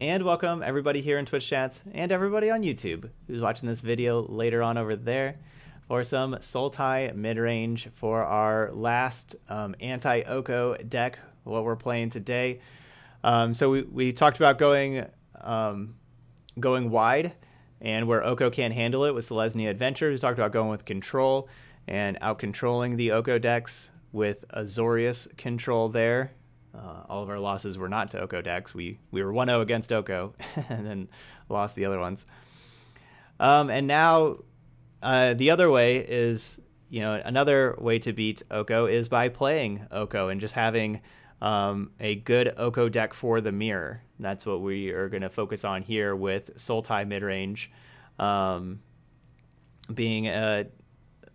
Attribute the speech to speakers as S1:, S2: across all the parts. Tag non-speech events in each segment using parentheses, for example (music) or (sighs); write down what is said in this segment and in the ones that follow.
S1: And welcome everybody here in Twitch chats and everybody on YouTube who's watching this video later on over there for some Sultai mid-range for our last um, anti-Oko deck, what we're playing today. Um, so we, we talked about going um, going wide and where Oko can't handle it with Selesnya Adventure. We talked about going with control and out controlling the Oko decks with Azorius control there. Uh, all of our losses were not to Oko decks. We we were 1-0 against Oko (laughs) and then lost the other ones. Um, and now uh, the other way is, you know, another way to beat Oko is by playing Oko and just having um, a good Oko deck for the mirror. That's what we are going to focus on here with Sultai midrange um, being a,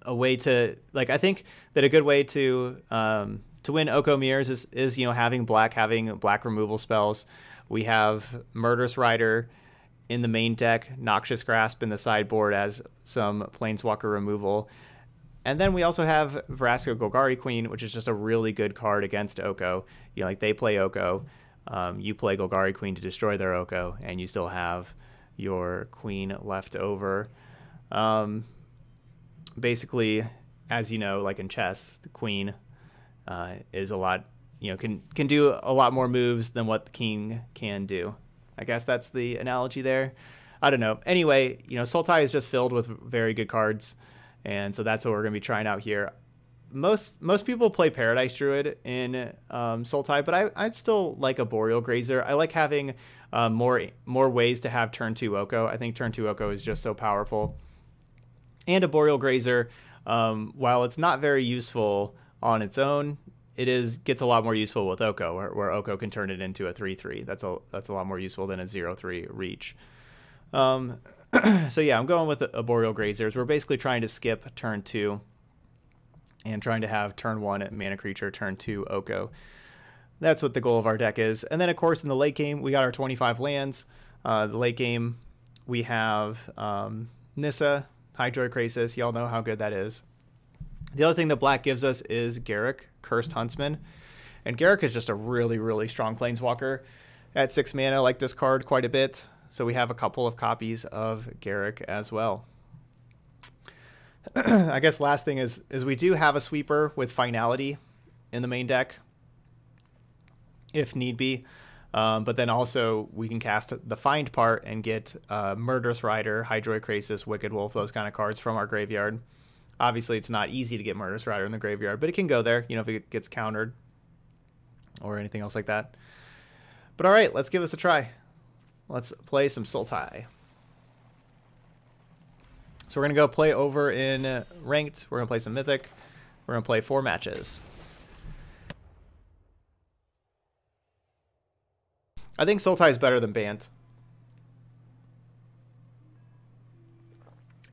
S1: a way to, like, I think that a good way to um, to win Oko mirrors is, is, you know, having black, having black removal spells. We have Murderous Rider in the main deck, Noxious Grasp in the sideboard as some Planeswalker removal. And then we also have Vraska Golgari Queen, which is just a really good card against Oko. You know, like they play Oko, um, you play Golgari Queen to destroy their Oko, and you still have your Queen left over. Um, basically, as you know, like in chess, the Queen uh, is a lot, you know, can can do a lot more moves than what the King can do. I guess that's the analogy there. I don't know. Anyway, you know, Sultai is just filled with very good cards, and so that's what we're going to be trying out here. Most most people play Paradise Druid in um, Sultai, but I I still like a Boreal Grazer. I like having uh, more more ways to have turn two Oko. I think turn two Oko is just so powerful, and a Boreal Grazer, um, while it's not very useful on its own, it is gets a lot more useful with Oko, where, where Oko can turn it into a three three. That's a that's a lot more useful than a zero three reach. Um, (clears throat) so yeah, I'm going with a, a Boreal Grazers. We're basically trying to skip turn two and trying to have turn one mana creature, turn two Oko. That's what the goal of our deck is. And then of course in the late game we got our 25 lands. Uh, the late game we have um, Nissa, Hydroid Krasis. Y'all know how good that is. The other thing that black gives us is Garruk, Cursed Huntsman. And Garruk is just a really, really strong planeswalker. At six mana, I like this card quite a bit. So we have a couple of copies of Garruk as well. (clears throat) I guess last thing is is we do have a sweeper with finality in the main deck, if need be. Um, but then also we can cast the find part and get uh, Murderous Rider, Hydroid Krasis, Wicked Wolf, those kind of cards from our graveyard. Obviously, it's not easy to get Murderous Rider in the graveyard, but it can go there, you know, if it gets countered or anything else like that. But all right, let's give this a try. Let's play some Sultai. So we're going to go play over in Ranked. We're going to play some Mythic. We're going to play four matches. I think Sultai is better than Bant.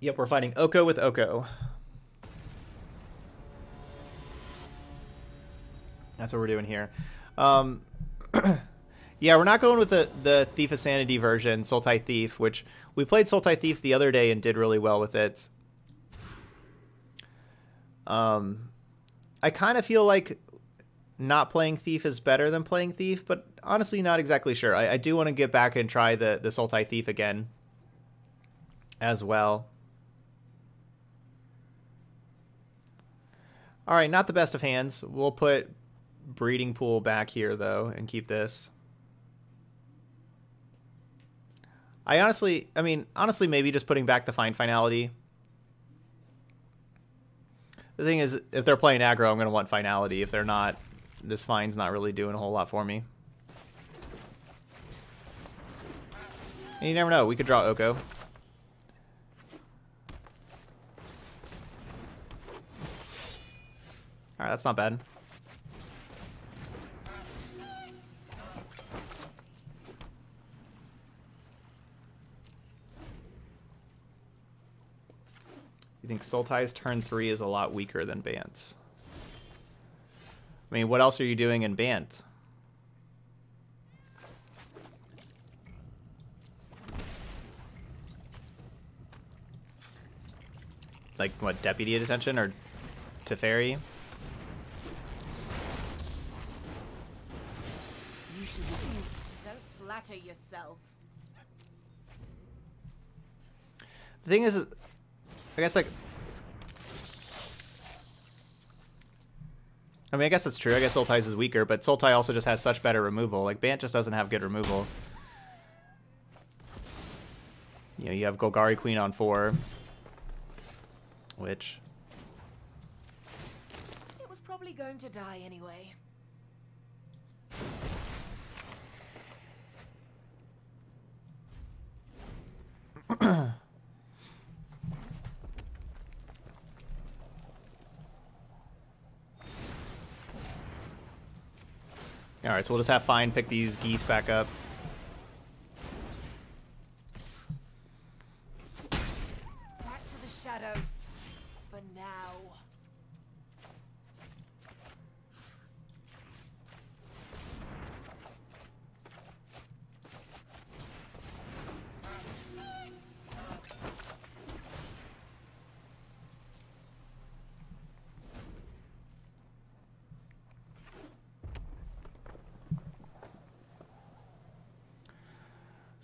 S1: Yep, we're fighting Oko with Oko. That's what we're doing here. Um, (clears throat) yeah, we're not going with the, the Thief of Sanity version, Sultai Thief, which we played Sultai Thief the other day and did really well with it. Um, I kind of feel like not playing Thief is better than playing Thief, but honestly not exactly sure. I, I do want to get back and try the, the Sultai Thief again as well. All right, not the best of hands. We'll put breeding pool back here, though, and keep this. I honestly, I mean, honestly, maybe just putting back the Find finality. The thing is, if they're playing aggro, I'm going to want finality. If they're not, this Find's not really doing a whole lot for me. And you never know. We could draw Oko. Alright, that's not bad. Think Sultai's turn 3 is a lot weaker than Bant's? I mean, what else are you doing in Bant? Like, what, Deputy Detention or Teferi?
S2: flatter yourself.
S1: The thing is, I guess like, I mean, I guess that's true. I guess Sultai's is weaker, but Sultai also just has such better removal. Like Bant just doesn't have good removal. You know, you have Golgari Queen on four, which
S2: It was probably going to die anyway. (clears throat)
S1: All right, so we'll just have Find pick these geese back up.
S2: Back to the shadows. For now.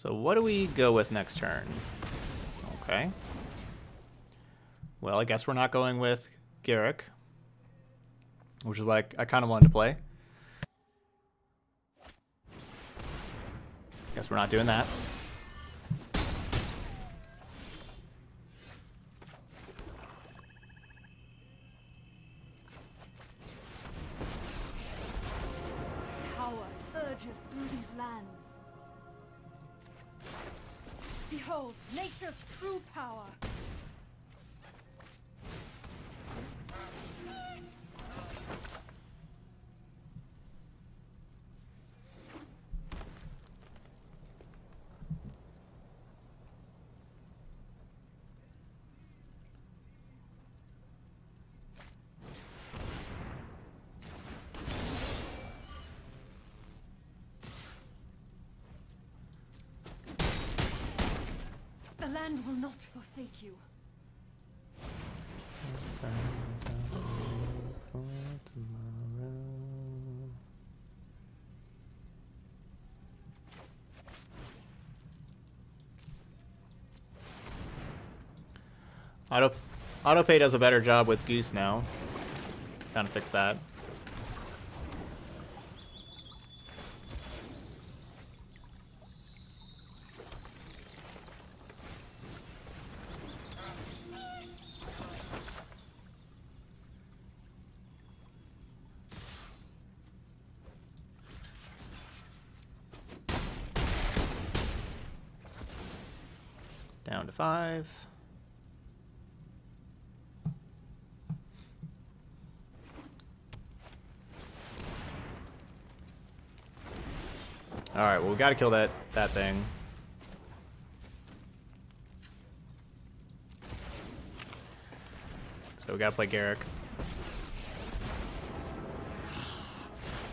S1: So what do we go with next turn? Okay. Well, I guess we're not going with Garruk, which is what I, I kind of wanted to play. Guess we're not doing that.
S3: Forsake you.
S1: Auto AutoPay does a better job with Goose now. Kind of fix that. Down to five. All right, well we got to kill that that thing. So we got to play Garruk.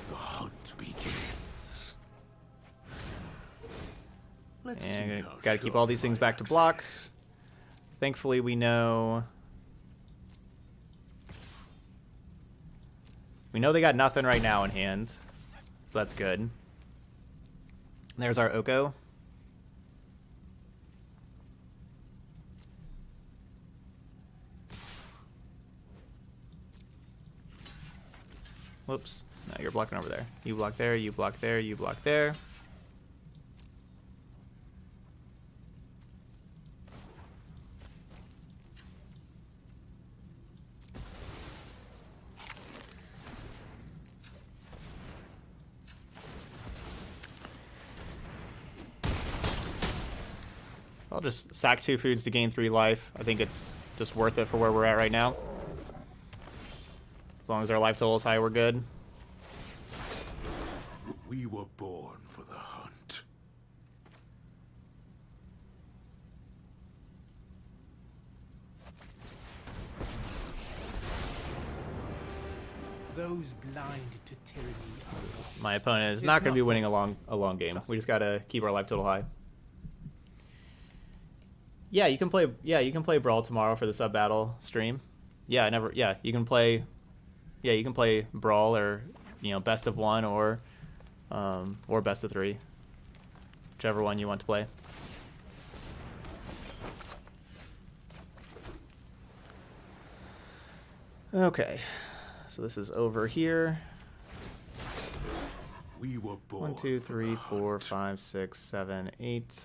S4: The hunt begins. Let's
S1: And
S4: see
S1: got
S4: how
S1: to keep all these things back to block. Thankfully, we know. We know they got nothing right now in hand, so that's good. There's our Oko. Whoops. No, you're blocking over there. You block there, you block there, you block there. Just sack two foods to gain three life. I think it's just worth it for where we're at right now. As long as our life total is high, we're good.
S4: We were born for the hunt.
S5: Those blind to tyranny are.
S1: My opponent is
S5: It's
S1: not going to be winning a long a long game. We just got to keep our life total high. Yeah, you can play. Yeah, you can play Brawl tomorrow for the sub battle stream. Yeah, I never. Yeah, you can play. Yeah, you can play Brawl or you know best of one or um, or best of three. whichever one you want to play. Okay, so this is over here.
S4: We were born
S1: One, two, three, four, five, six, seven, eight.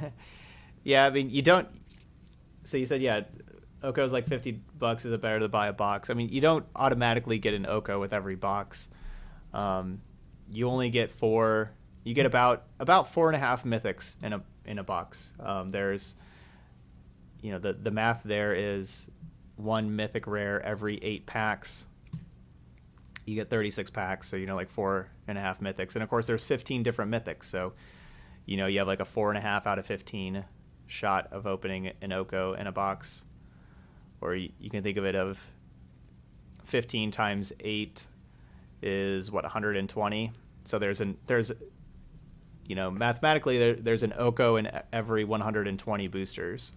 S1: (laughs) yeah, I mean, you don't. So you said, yeah, Oko's like 50 bucks. Is it better to buy a box? I mean, you don't automatically get an Oko with every box. Um, you only get four. You get about about four and a half mythics in a in a box. Um, there's, you know, the the math there is one mythic rare every eight packs. You get 36 packs, so you know, like four and a half mythics, and of course, there's 15 different mythics. So, you know, you have like a four and a half out of 15 shot of opening an Oko in a box, or you, you can think of it of 15 times eight is what 120. So there's an there's you know mathematically there, there's an Oko in every 120 boosters.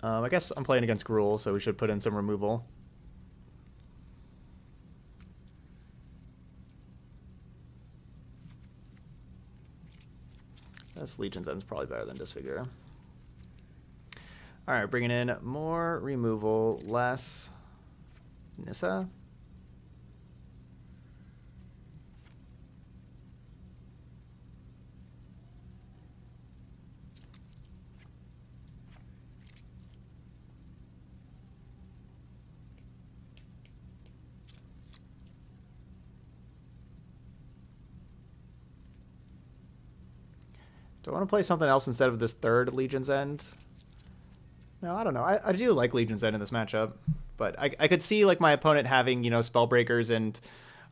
S1: Um, I guess I'm playing against Gruul, so we should put in some removal. This Legion's End's probably better than Disfigure. All right, bringing in more removal, less Nissa. I want to play something else instead of this third Legion's End? No, I don't know. I, I do like Legion's End in this matchup, but I, I could see like my opponent having you know Spellbreakers and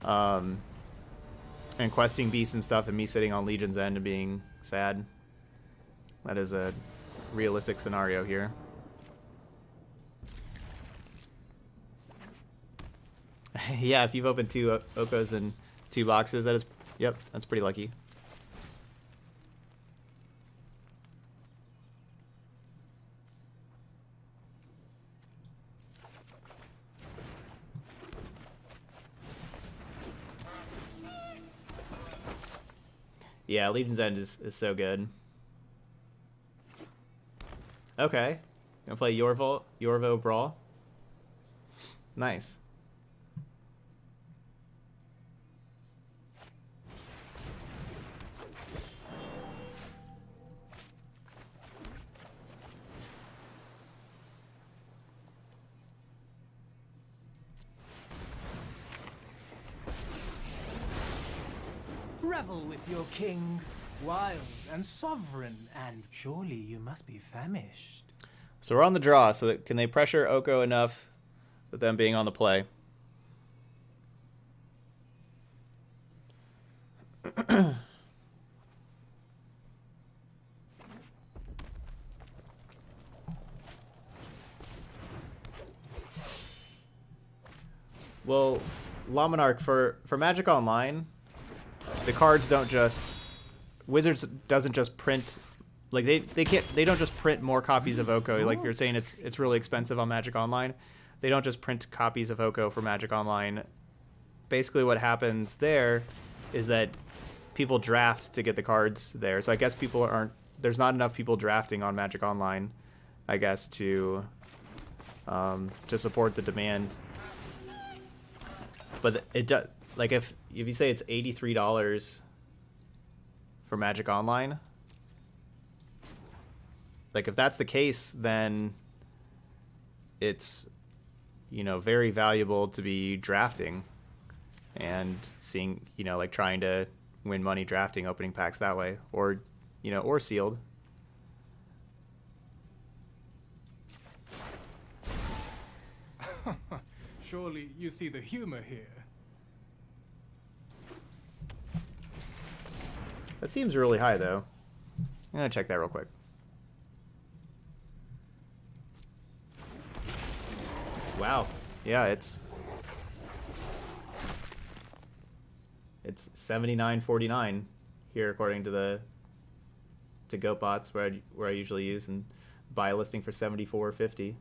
S1: um and questing beasts and stuff, and me sitting on Legion's End and being sad. That is a realistic scenario here. (laughs) yeah, if you've opened two Okos and two boxes, that is, yep, that's pretty lucky. Yeah, Legion's End is, is so good. Okay. Gonna play Yorvo, Yorvo Brawl. Nice.
S5: Revel with your king, wild and sovereign, and surely you must be famished.
S1: So we're on the draw, so that, can they pressure Oko enough with them being on the play? well, Laminarch, for, for Magic Online, the cards don't just... Wizards doesn't just print like they they can't they don't just print more copies of Oko. Like you're saying, it's it's really expensive on Magic Online. They don't just print copies of Oko for Magic Online. Basically, what happens there is that people draft to get the cards there. So I guess people aren't. There's not enough people drafting on Magic Online, I guess, to um, to support the demand. But it does like if if you say it's eighty three dollars for Magic Online like if that's the case then it's you know very valuable to be drafting and seeing you know like trying to win money drafting opening packs that way or you know or sealed (laughs)
S5: Surely you see the humor here.
S1: That seems really high though i'm gonna check that real quick wow Yeah, it's it's 79.49 here according to the to GoatBots where I, where I usually use and buy a listing for 74.50.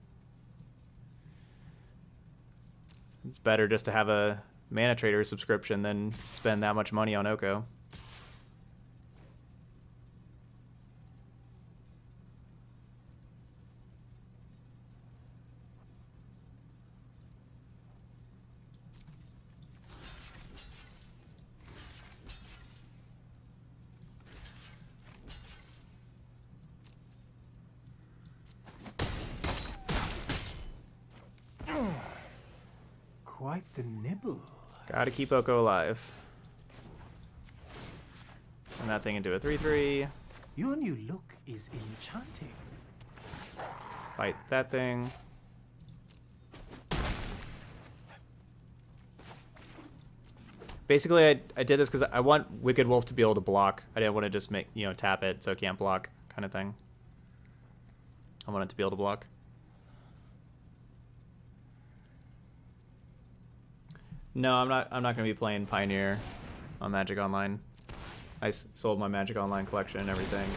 S1: It's better just to have a Mana Trader subscription than spend that much money on Oko.
S5: Quite the nibble.
S1: Gotta keep Oko alive. Turn that thing into a 3-3.
S5: Your new look is enchanting.
S1: Fight that thing. Basically, I, I did this because I want Wicked Wolf to be able to block. I didn't want to just make, you know, tap it so it can't block kind of thing. I want it to be able to block. No, I'm not. I'm not going to be playing Pioneer on Magic Online. I sold my Magic Online collection and everything.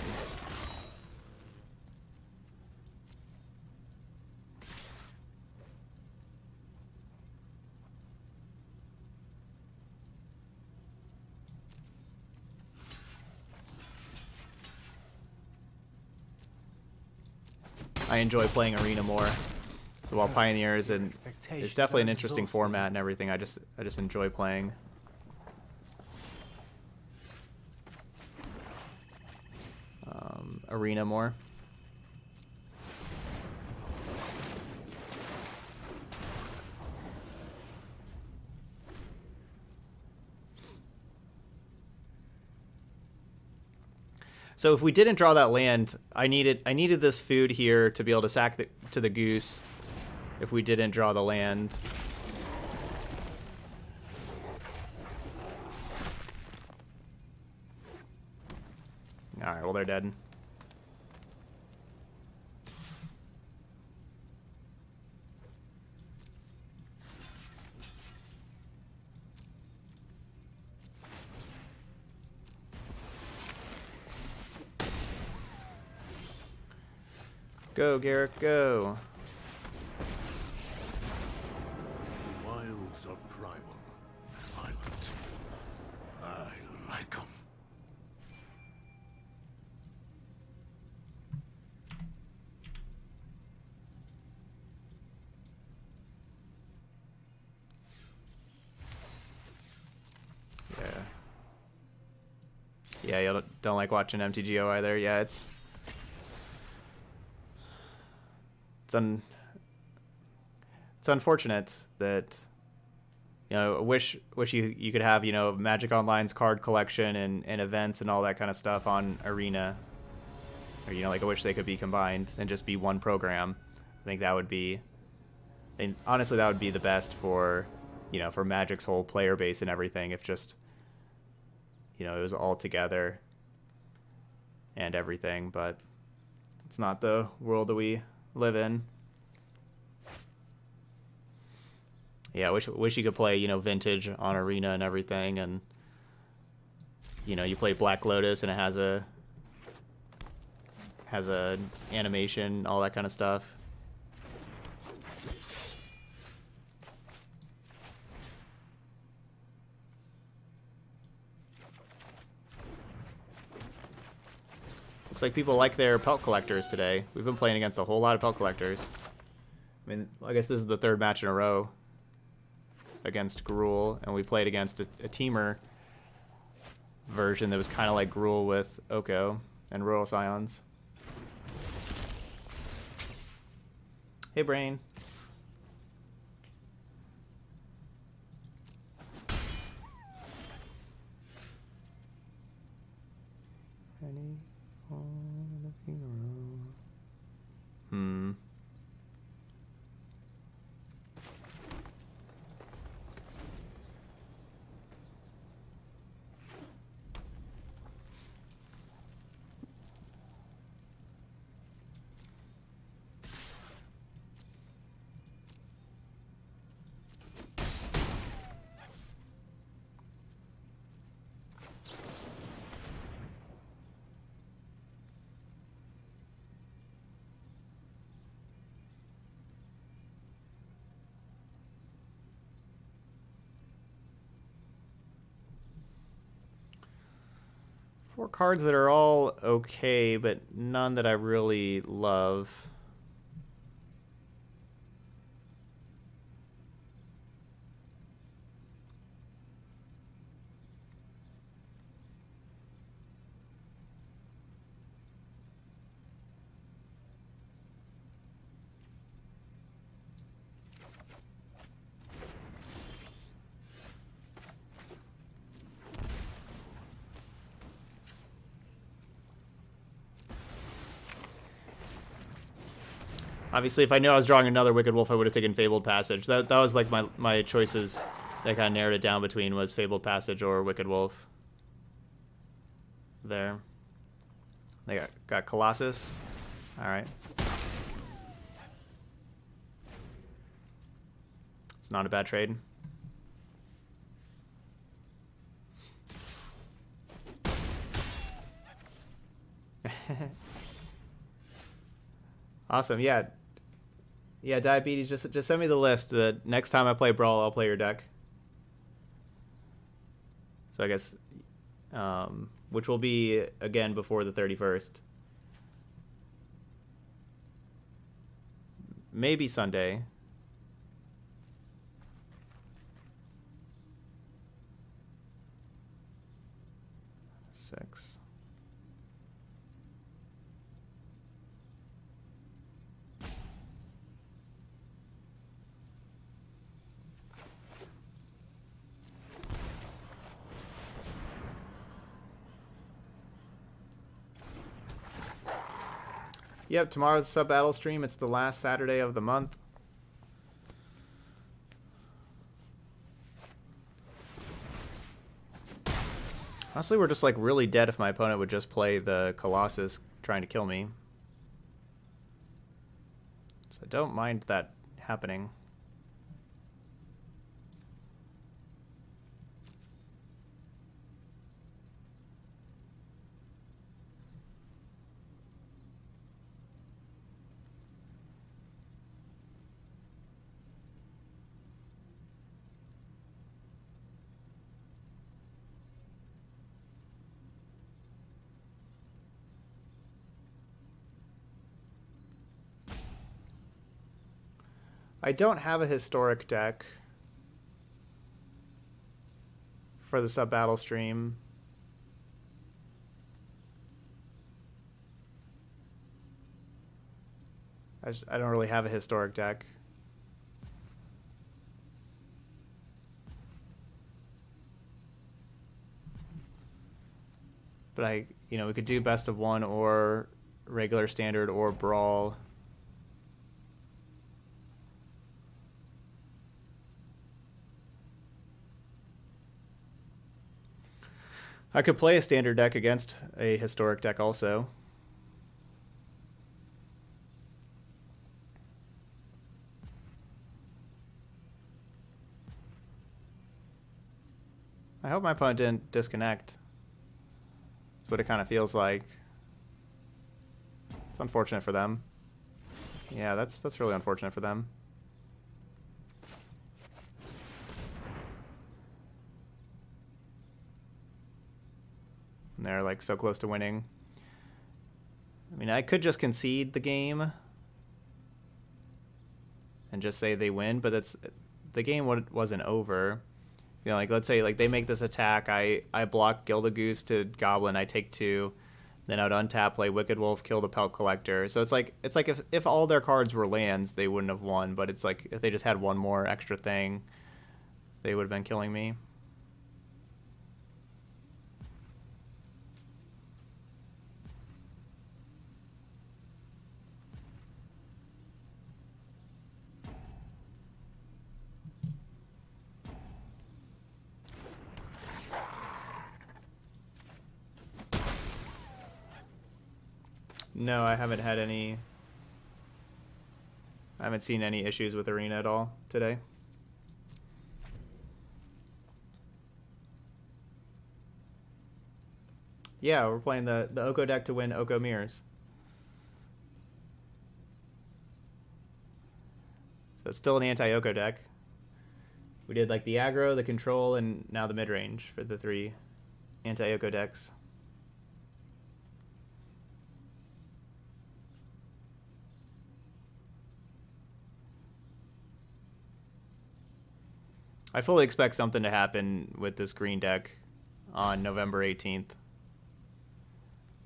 S1: I enjoy playing Arena more. So while Pioneer is an, it's definitely an interesting format and everything. I just I just enjoy playing. Um, Arena more. So if we didn't draw that land, I needed I needed this food here to be able to sack the, to the goose. If we didn't draw the land. All right, well they're dead. Go, Garrett, go.
S4: Like
S1: watching MTGO either. Yeah, it's it's un it's unfortunate that you know wish wish you you could have you know Magic Online's card collection and, and events and all that kind of stuff on Arena. Or you know like I wish they could be combined and just be one program. I think that would be I mean, honestly that would be the best for you know for Magic's whole player base and everything if just you know it was all together and everything but it's not the world that we live in. Yeah I wish wish you could play you know vintage on arena and everything and you know you play black lotus and it has a has a animation all that kind of stuff Looks like people like their pelt collectors today. We've been playing against a whole lot of pelt collectors. I mean, I guess this is the third match in a row against Gruul, and we played against a, a Temur version that was kind of like Gruul with Oko and Royal Scions. Hey, Brain. Penny on the funeral. Hmm. Four cards that are all okay, but none that I really love. Obviously, if I knew I was drawing another Wicked Wolf, I would have taken Fabled Passage. That that was like my my choices that kind of narrowed it down between was Fabled Passage or Wicked Wolf. There. They got got Colossus. All right. It's not a bad trade. (laughs) awesome. Yeah. Yeah, diabetes. Just just send me the list. The next time I play Brawl, I'll play your deck. So I guess, um, which will be again before the thirty first. Maybe Sunday. Six. Yep, tomorrow's sub battle stream. It's the last Saturday of the month. Honestly, we're just like really dead if my opponent would just play the Colossus trying to kill me. So I don't mind that happening. I don't have a historic deck for the sub battle stream. I just I don't really have a historic deck. But I, you know, we could do best of one or regular standard or brawl. I could play a standard deck against a historic deck also. I hope my opponent didn't disconnect. That's what it kind of feels like. It's unfortunate for them. Yeah, that's that's really unfortunate for them. And they're like so close to winning. I mean, I could just concede the game and just say they win, but it's the game wasn't over. You know, like let's say like they make this attack, I I block Gilded Goose to Goblin, I take two, then I'd untap, play Wicked Wolf, kill the Pelt Collector. So it's like it's like if if all their cards were lands, they wouldn't have won. But it's like if they just had one more extra thing, they would have been killing me. No, I haven't had any... I haven't seen any issues with Arena at all today. Yeah, we're playing the, the Oko deck to win Oko Mirrors. So it's still an anti-Oko deck. We did like the aggro, the control, and now the mid-range for the three anti-Oko decks. I fully expect something to happen with this green deck on November 18th.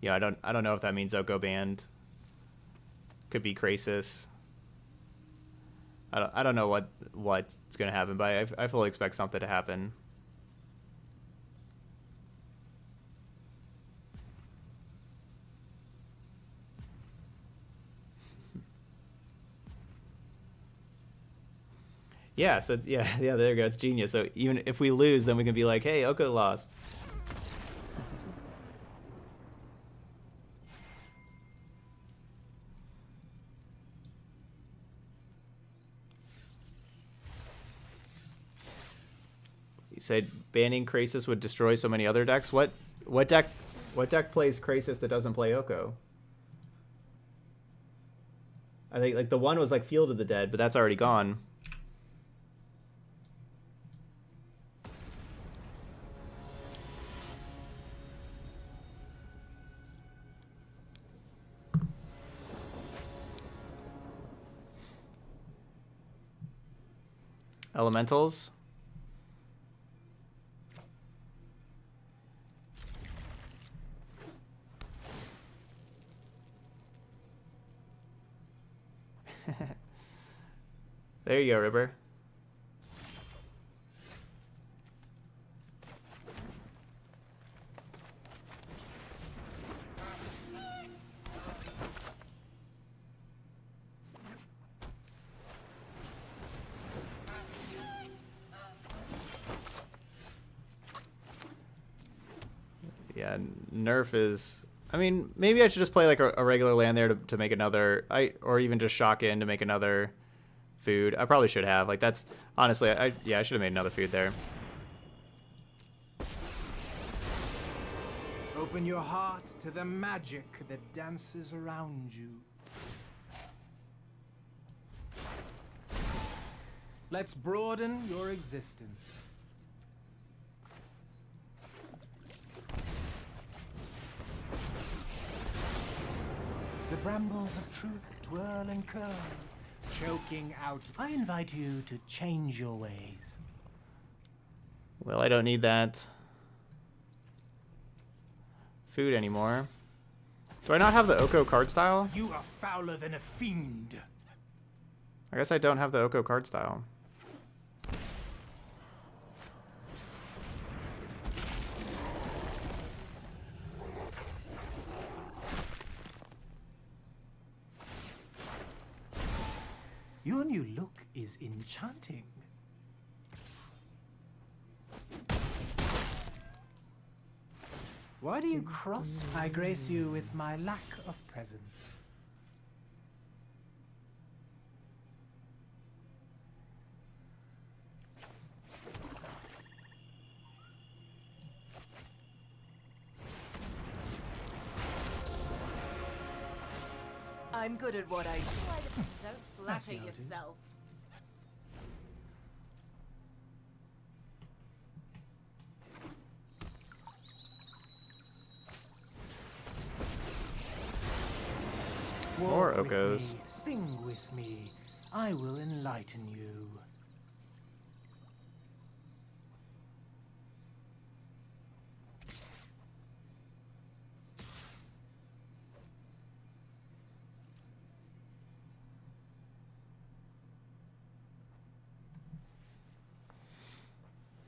S1: Yeah, I don't I don't know if that means Oko banned. Could be Krasis. I don't, I don't know what what's going to happen, but I, I fully expect something to happen. Yeah, so yeah, (laughs) yeah, there you go. It's genius. So even if we lose, then we can be like, "Hey, Oko lost." You said banning Krasis would destroy so many other decks. What what deck what deck plays Krasis that doesn't play Oko? I think like the one was like Field of the Dead, but that's already gone. Elementals. (laughs) there you go, River. Nerf is. I mean, maybe I should just play like a, a regular land there to, to make another. I or even just shock in to make another food. I probably should have. Like that's honestly, I yeah, I should have made another food there.
S5: Open your heart to the magic that dances around you. Let's broaden your existence. The brambles of truth twirl and curl, choking out. I invite you to change your ways.
S1: Well, I don't need that food anymore. Do I not have the Oko card style?
S5: You are fouler than a fiend.
S1: I guess I don't have the Oko card style.
S5: Your new look is enchanting. Why do you cross? I grace you with my lack of presence.
S2: I'm good at what I (laughs) do. Don't flatter yourself.
S1: More
S5: Walk
S1: Okos.
S5: Sing with me. I will enlighten you.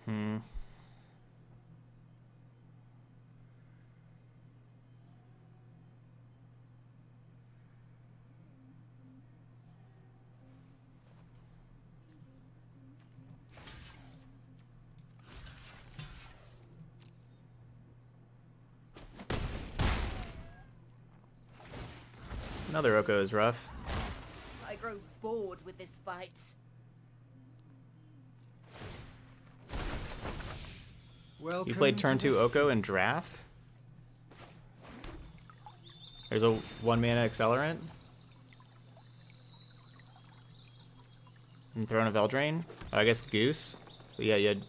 S1: Hmm. Another Oko is rough.
S2: I grow bored with this fight.
S5: Welcome
S1: You played turn two Oko in
S5: feast.
S1: draft? There's a one mana accelerant. And Throne of Eldraine? Oh, I guess Goose. So yeah, you had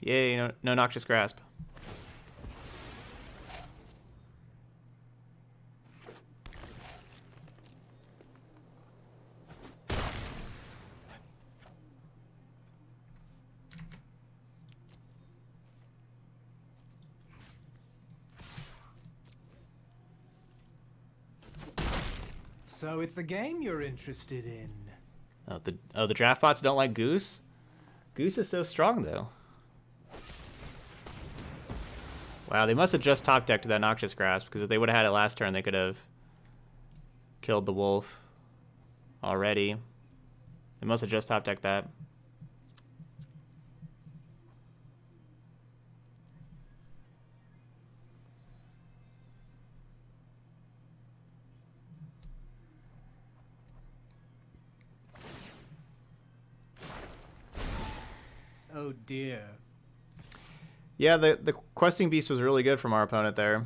S1: Yay, no, no Noxious Grasp.
S5: So it's a game you're interested in.
S1: Oh, the oh the draft bots don't like Goose. Goose is so strong though. Wow, they must have just top decked that Noxious Grasp because if they would have had it last turn, they could have killed the wolf already. They must have just top decked that.
S5: Oh dear.
S1: Yeah, the the questing beast was really good from our opponent there.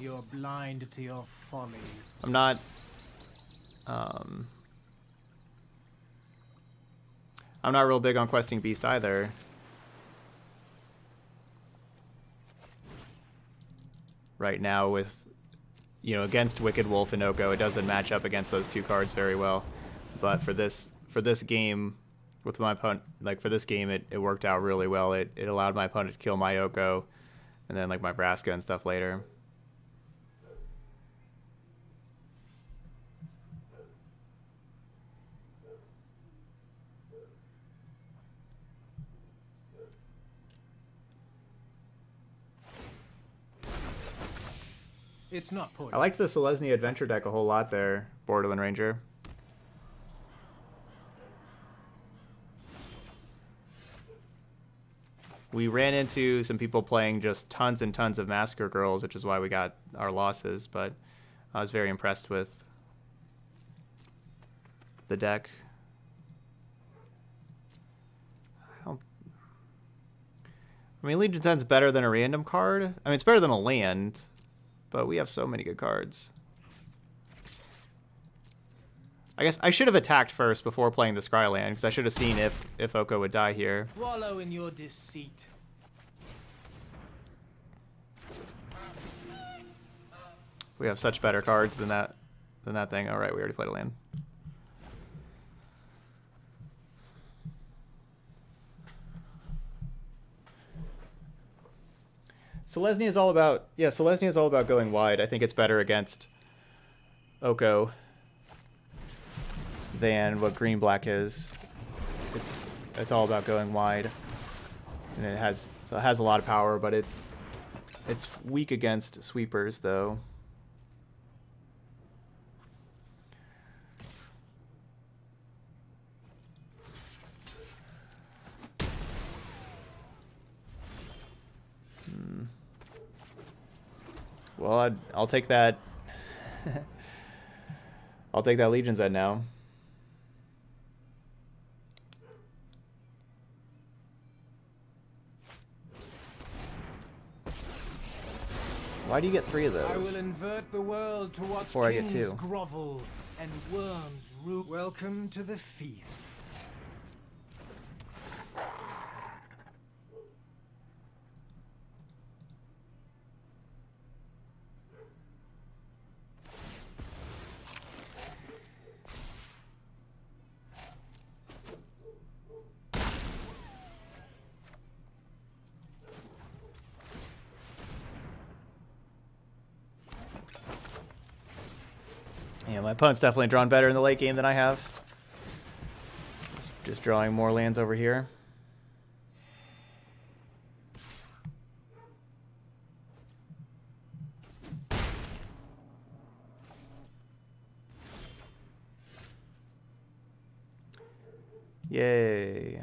S5: You're blind to your folly.
S1: I'm not. Um, I'm not real big on questing beast either. Right now, with you know against Wicked Wolf and Oko, it doesn't match up against those two cards very well. But for this for this game, with my opponent, like for this game, it, it worked out really well. It it allowed my opponent to kill my Oko, and then like my Vraska and stuff later.
S5: It's not poison.
S1: I liked the Selesnya Adventure deck a whole lot there, Borderland Ranger. We ran into some people playing just tons and tons of Massacre Girls, which is why we got our losses, but I was very impressed with the deck. I don't... I mean, Legion's End's better than a random card. I mean, it's better than a land, but we have so many good cards. I guess I should have attacked first before playing the Scryland, because I should have seen if, if Oko would die here.
S5: Wallow in your deceit.
S1: We have such better cards than that than that thing. Alright, we already played a land. Selesnya is all about yeah, Selesnya is all about going wide. I think it's better against Oko than what green black is. It's it's all about going wide. And it has so it has a lot of power, but it it's weak against sweepers though. Well, I'd, I'll take that. (laughs) I'll take that Legion's End now. Why do you get three of
S5: I will
S1: those?
S5: invert the world to watch
S1: Before I get two.
S5: grovel and worms root. Welcome to the feast.
S1: Yeah, my opponent's definitely drawn better in the late game than I have. Just, drawing more lands over here. Yay.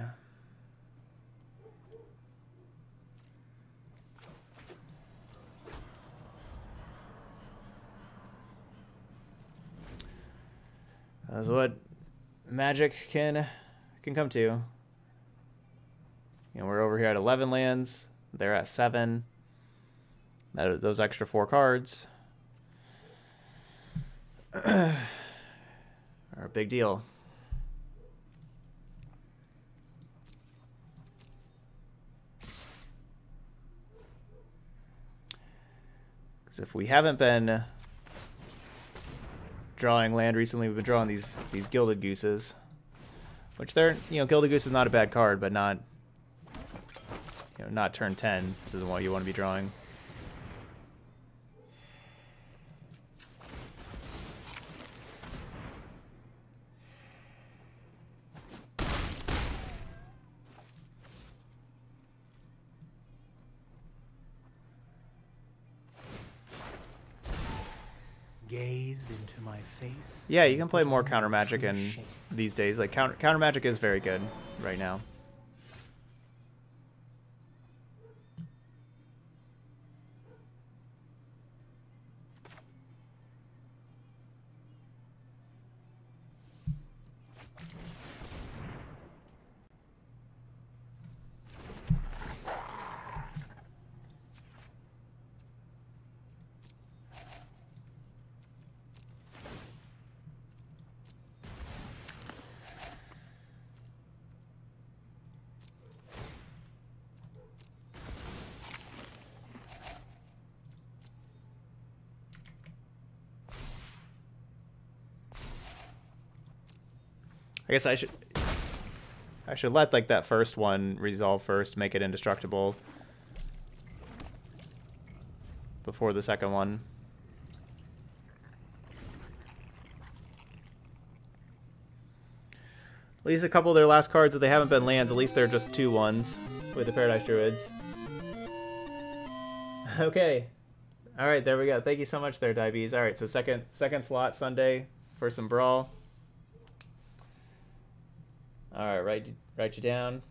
S1: That's what magic can can come to. You know, we're over here at 11 lands. They're at 7. that, those extra four cards (clears throat) are a big deal. Because if we haven't been drawing land recently, we've been drawing these these Gilded Gooses. Which they're, you know, Gilded Goose is not a bad card, but not, you know, not turn 10. This isn't what you want to be drawing. Yeah, you can play more counter magic in these days. Like counter counter magic is very good right now. Guess I should I should let like that first one resolve first, make it indestructible before the second one. At least a couple of their last cards, if they haven't been lands, at least they're just two ones with the Paradise Druids. (laughs) Okay. Alright, there we go. Thank you so much there, Diabetes. Alright, so second second slot Sunday for some Brawl. Alright, write, write you down.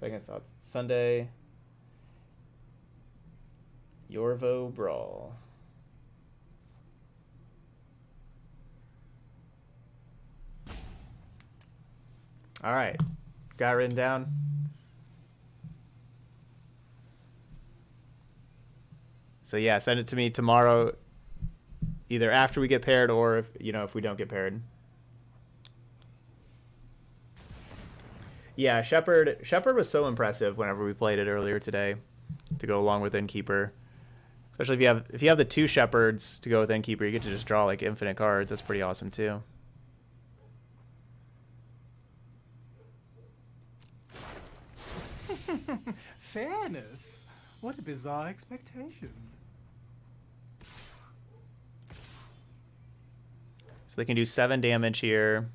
S1: Second slot Sunday. Yorvo Brawl. All right, got it written down. So yeah, send it to me tomorrow, either after we get paired or if you know if we don't get paired. Yeah, Shepherd Shepherd was so impressive whenever we played it earlier today, to go along with Innkeeper. Especially if you have if you have the two Shepherds to go with Innkeeper, you get to just draw like infinite cards. That's pretty awesome too. (laughs)
S5: Fairness? What a bizarre expectation.
S1: So they can do seven damage here.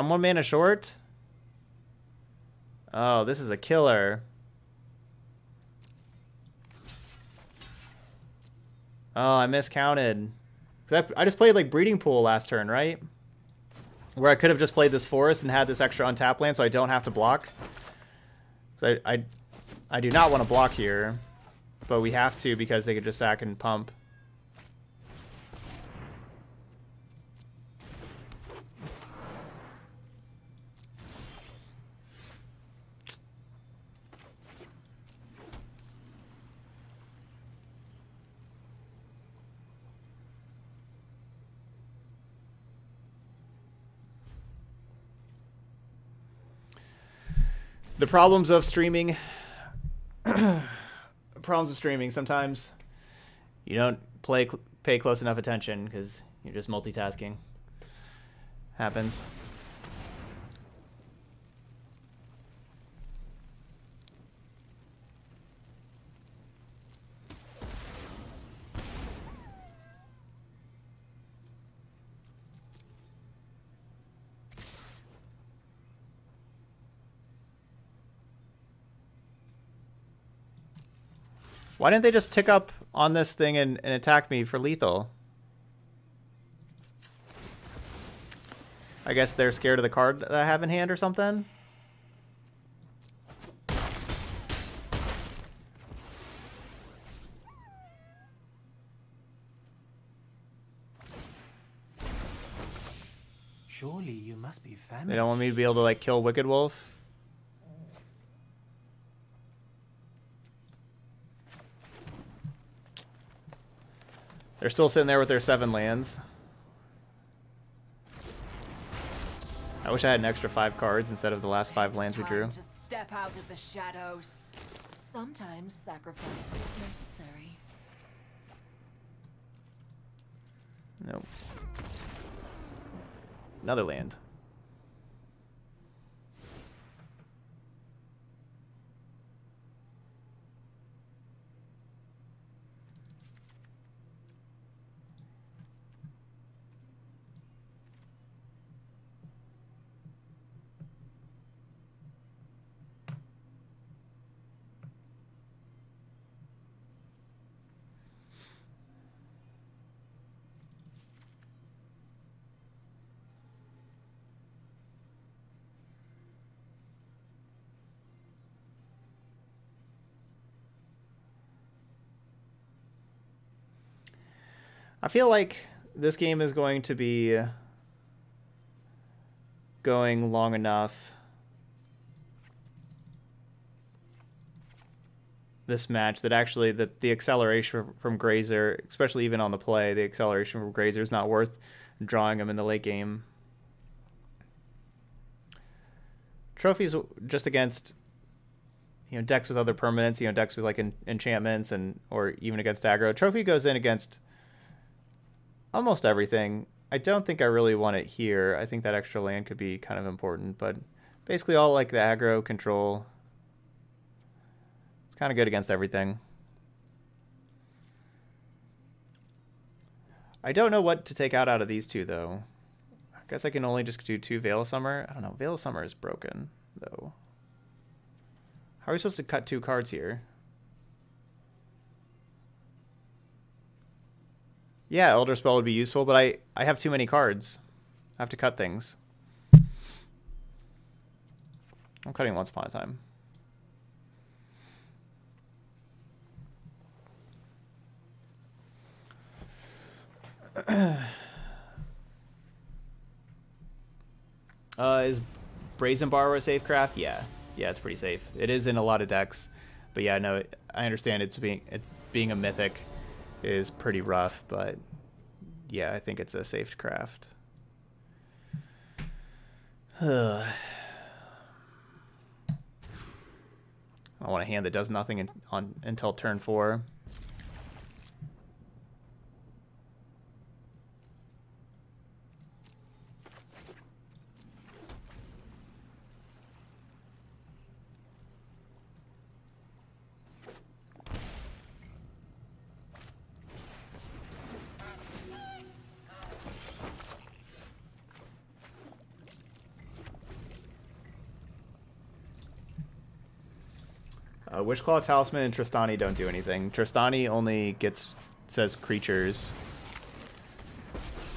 S1: I'm one mana short. Oh, this is a killer. Oh, I miscounted. 'Cause I, I just played like Breeding Pool last turn, right? Where I could have just played this forest and had this extra untap land so I don't have to block. So I, I, I do not want to block here. But we have to because they could just sack and pump. The problems of streaming (clears throat) problems of streaming sometimes you don't play pay close enough attention because you're just multitasking. Happens Why didn't they just tick up on this thing and, and attack me for lethal? I guess they're scared of the card that I have in hand or something?
S5: Surely you must be famished.
S1: They don't want me to be able to like kill Wicked Wolf? They're still sitting there with their seven lands. I wish I had an extra five cards instead of the last five lands we drew.
S2: Step out of the shadows. Sometimes sacrifice is necessary.
S1: Nope. Another land. I feel like this game is going to be going long enough. This match that actually that the acceleration from Grazer, especially even on the play, the acceleration from Grazer is not worth drawing him in the late game. Trophies just against you know decks with other permanents, you know decks with like en- enchantments and or even against aggro. Trophy goes in against almost everything. I don't think I really want it here. I think that extra land could be kind of important, but basically all like the aggro control. It's kind of good against everything. I don't know what to take out out of these two though. I guess I can only just do two Veil Summer. I don't know. Veil Summer is broken though. How are we supposed to cut two cards here? Yeah, Elder Spell would be useful, but I, I have too many cards. I have to cut things. I'm cutting once upon a time. (clears throat) uh, is Brazen Borrower a safe craft? Yeah. Yeah, it's pretty safe. It is in a lot of decks. But yeah, no, I understand it's being it's being a mythic is pretty rough, but yeah, I think it's a safe craft. (sighs) I want a hand that does nothing in, on until turn four. Wishclaw Talisman and Tristani don't do anything. Tristani only gets says creatures.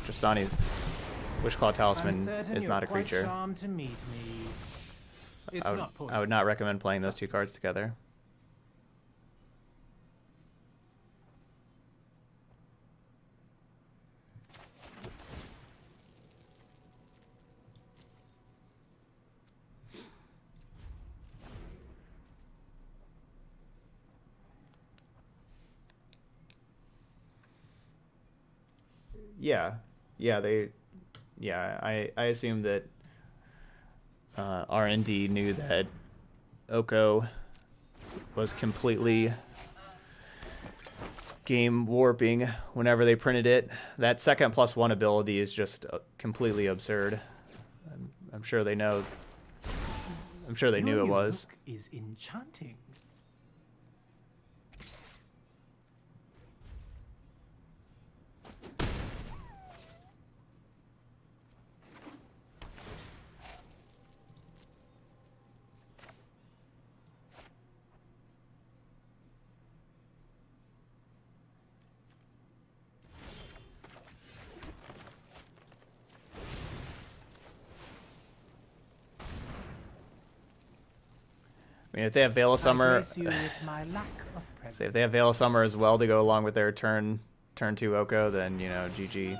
S1: Tristani,
S5: Wishclaw
S1: Talisman is not a creature.
S5: charmed to meet me. It's
S1: I would,
S5: not
S1: I would not recommend playing those two cards together. Yeah, yeah, they, yeah, I I assume that uh, R&D knew that Oko was completely game warping whenever they printed it. That second plus one ability is just uh, completely absurd. I'm, I'm sure they know. I'm sure they
S5: Your
S1: knew it was.
S5: is enchanting.
S1: I mean, if they have Veil of Summer,
S5: grace you with my lack of presence. (laughs)
S1: say if they have Veil of Summer as well to go along with their turn turn two Oko, then you know, GG.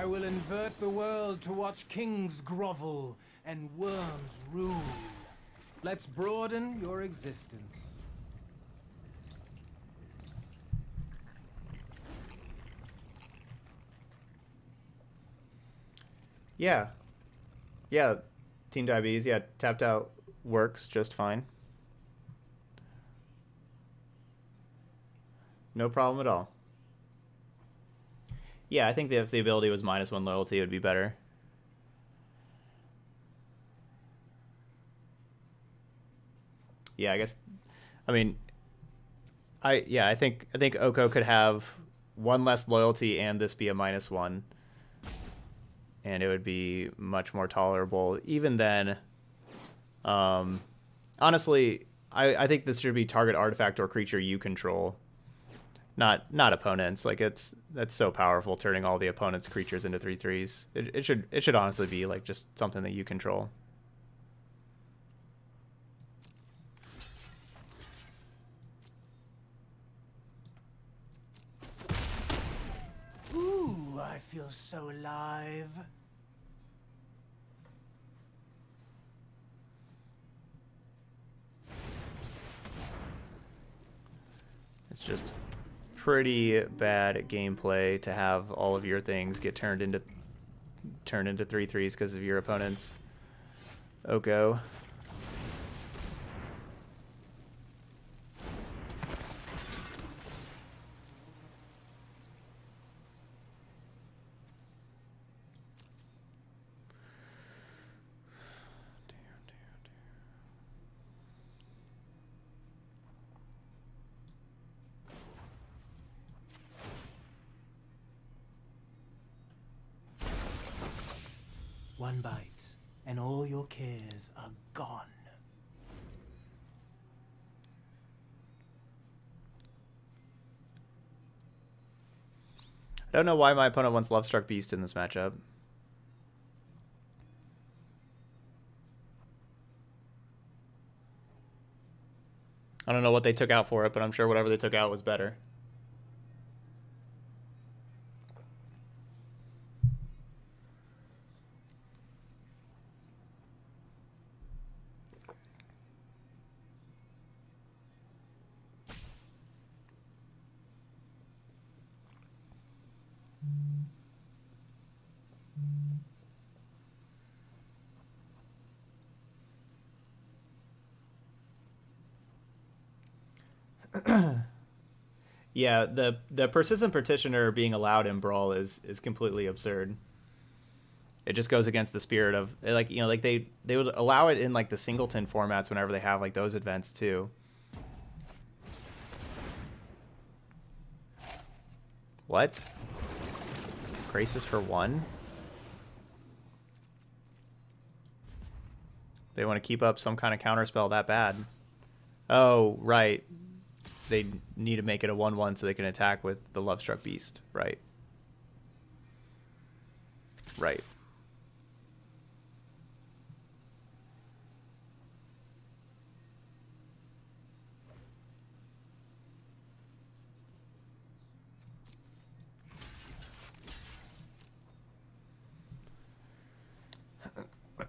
S5: I will invert the world to watch kings grovel and worms rule. Let's broaden your existence.
S1: Yeah. Yeah. Team Diabetes, yeah, tapped out works just fine. No problem at all. Yeah, I think if the ability was minus one loyalty, it would be better. Yeah, I guess. I mean, I yeah, I think I think Oko could have one less loyalty and this be a minus one and it would be much more tolerable. Even then, um, honestly, I, I think this should be target artifact or creature you control, not not opponents. Like it's that's so powerful, turning all the opponents' creatures into three threes. It, it should it should honestly be like just something that you control.
S5: Ooh, I feel so alive.
S1: It's just pretty bad gameplay to have all of your things get turned into turned into three threes because of your opponent's Oko.
S5: One bite, and all your cares are gone.
S1: I don't know why my opponent wants Lovestruck Beast in this matchup. I don't know what they took out for it, but I'm sure whatever they took out was better. (clears throat) Yeah, the the persistent petitioner being allowed in brawl is is completely absurd. It just goes against the spirit of like you know like they they would allow it in like the singleton formats whenever they have like those events too. What? Graces for one? They want to keep up some kind of counterspell that bad. Oh, right they need to make it a 1-1 so they can attack with the love struck Beast, right? Right.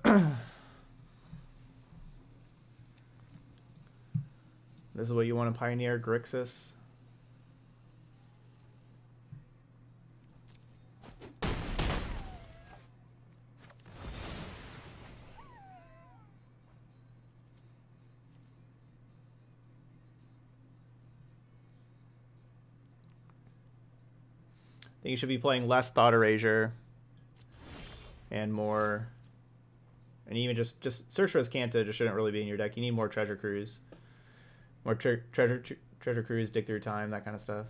S1: (clears throat) This is what you want to pioneer, Grixis? I think you should be playing less Thought Erasure and more and even just just search for Azcanta just shouldn't really be in your deck. You need more Treasure Cruise. More tre- treasure tre- treasure cruise, dig through time, that kind of stuff.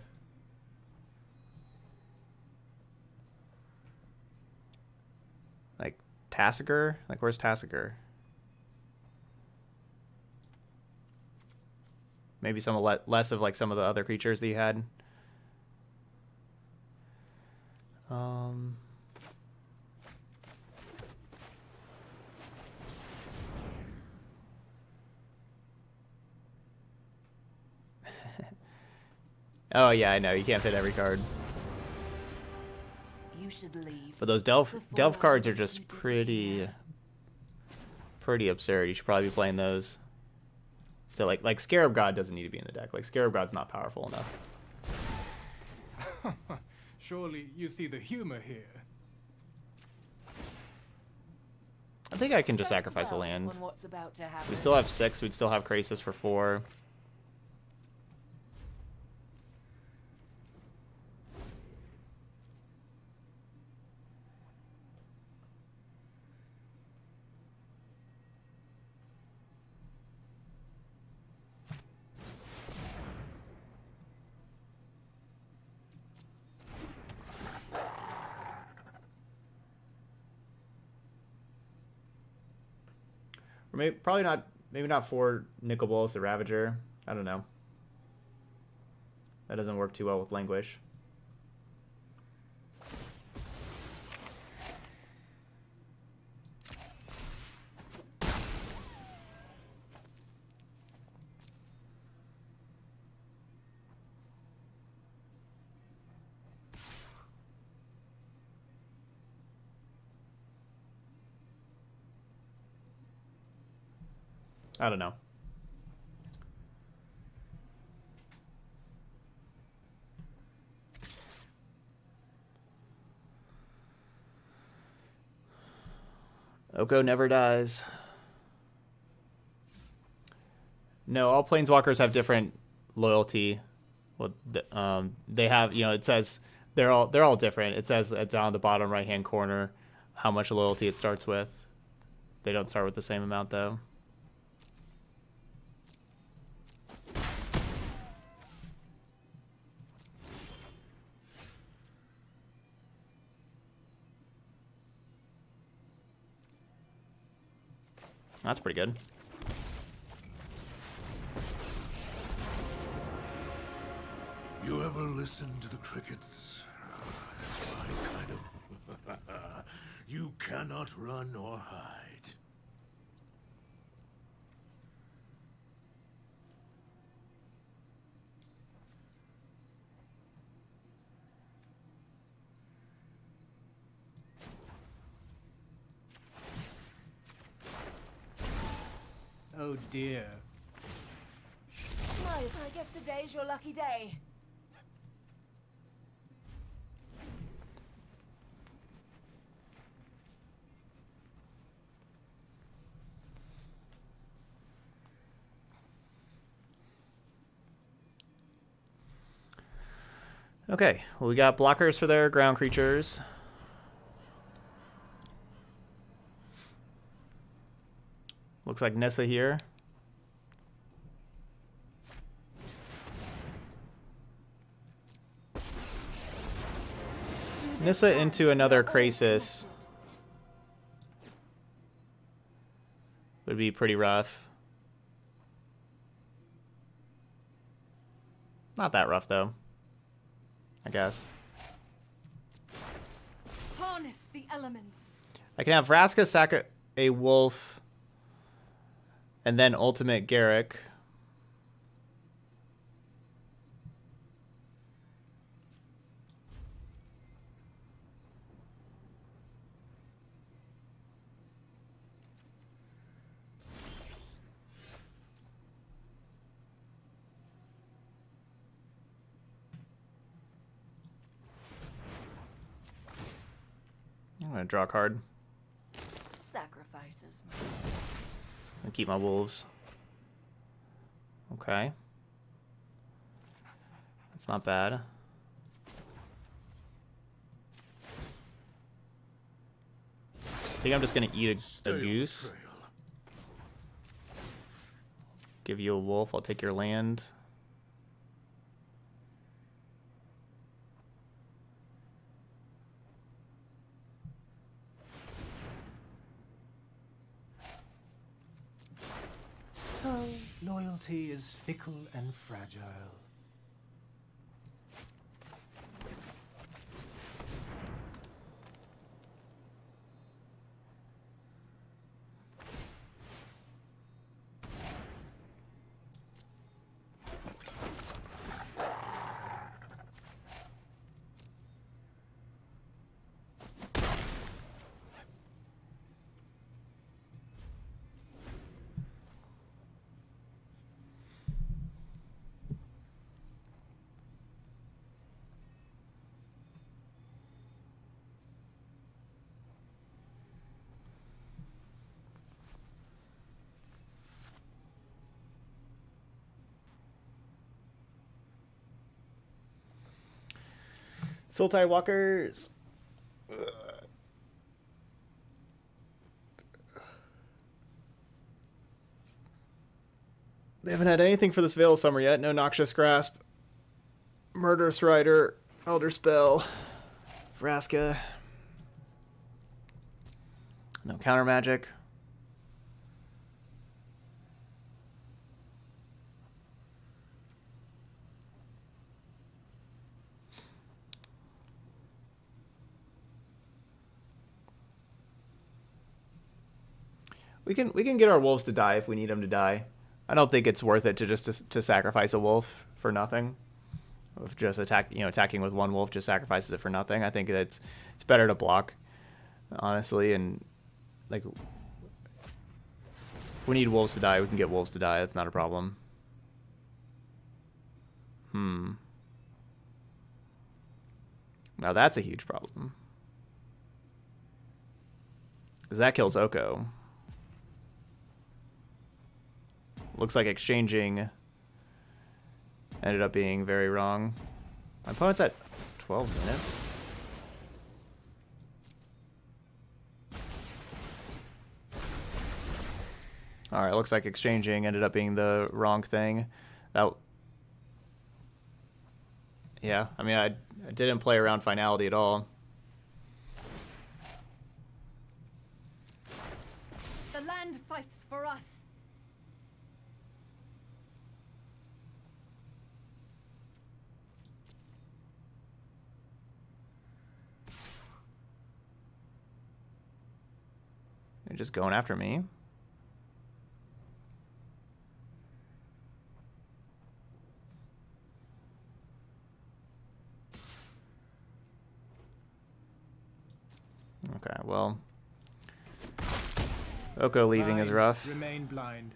S1: Like Tasigur? Like where's Tasigur? Maybe some le- less of like some of the other creatures that you had. Um Oh yeah, I know. You can't fit every card.
S2: You should leave.
S1: But those Delve
S2: Before Delve
S1: cards are just pretty pretty absurd. You should probably be playing those. So like like Scarab God doesn't need to be in the deck. Like Scarab God's not powerful enough. (laughs)
S5: Surely you see the humor here.
S1: I think I can just sacrifice a land.
S2: on what's about to happen.
S1: We still have six. We'd still have Krasis for four. Or maybe probably not. Maybe not for Nicol Bolas the Ravager. I don't know. That doesn't work too well with Languish. I don't know. Oko never dies. No, all planeswalkers have different loyalty. Well, um, they have, you know, it says they're all they're all different. It says down the bottom right hand corner how much loyalty it starts with. They don't start with the same amount though. That's pretty good.
S4: You ever listen to the crickets? That's my kind of. you cannot run or hide.
S5: Oh dear.
S2: Right, I guess today's your lucky day.
S1: Okay, well, we got blockers for their ground creatures. Looks like Nissa here. Nissa into another Krasis would be pretty rough. Not that rough, though. I guess.
S3: Harness the elements.
S1: I can have Vraska sack a wolf and then ultimate Garruk. I'm gonna draw a card and keep my wolves. Okay. That's not bad. I think I'm just gonna eat a, a goose. Give you a wolf. I'll take your land.
S5: Loyalty is fickle and fragile.
S1: Sultai Walkers. They haven't had anything for this Veil Summer yet. No Noxious Grasp, Murderous Rider, Elder Spell, Vraska. No counter magic. We can we can get our wolves to die if we need them to die. I don't think it's worth it to just to, to sacrifice a wolf for nothing. If just attack, you know, attacking with one wolf just sacrifices it for nothing. I think it's it's better to block, honestly, and like we need wolves to die. We can get wolves to die. That's not a problem. Hmm. Now that's a huge problem. Because that kills Oko. Looks like exchanging ended up being very wrong. My opponent's at 12 minutes. Alright, looks like exchanging ended up being the wrong thing. That Yeah, I mean I, I didn't play around finality at all.
S3: The land fights for us.
S1: They're just going after me. Okay, well. Oko leaving is rough.
S5: Remain blind.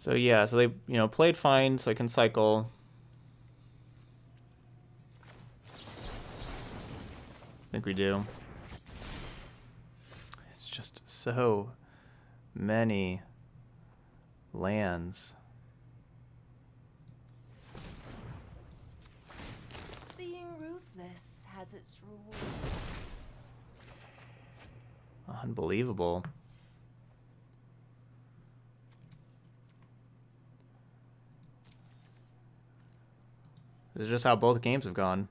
S1: So yeah, so they you know played fine, so I can cycle. I think we do. It's just so many lands.
S2: Being ruthless has its rewards.
S1: Unbelievable. This is just how both games have gone.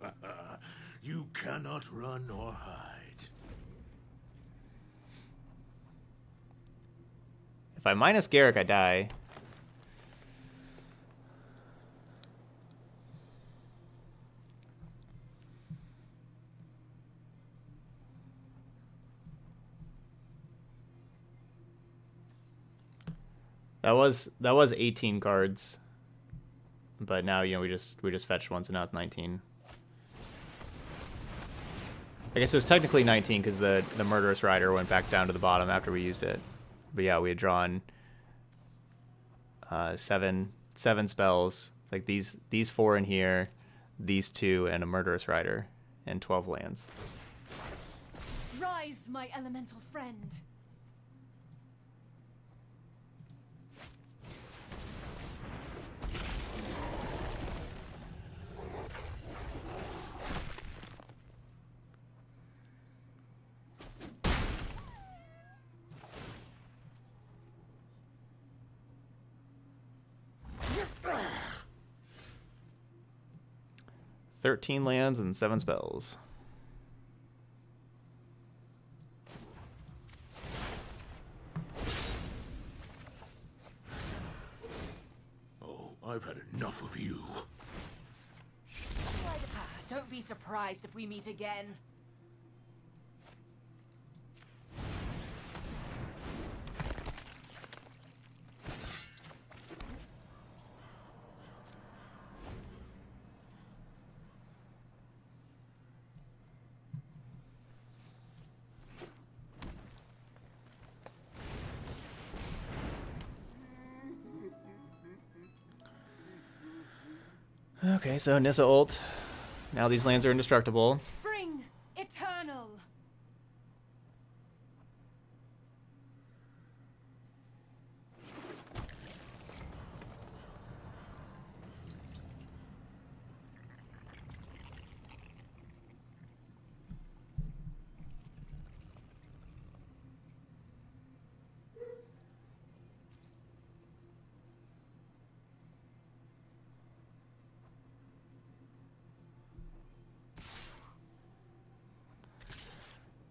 S1: (laughs)
S4: You cannot run or hide.
S1: If I minus Garruk, I die. That was that was 18 cards. But now, you know, we just we just fetched one, so now it's 19. I guess it was technically 19 because the, the Murderous Rider went back down to the bottom after we used it. But yeah, we had drawn uh, seven seven spells, like these these four in here, these two, and a Murderous Rider, and 12 lands.
S3: Rise, my elemental friend.
S1: 13 lands and 7 spells.
S4: Oh, I've had enough of you.
S2: Don't be surprised if we meet again.
S1: Okay, so Nissa ult. Now these lands are indestructible.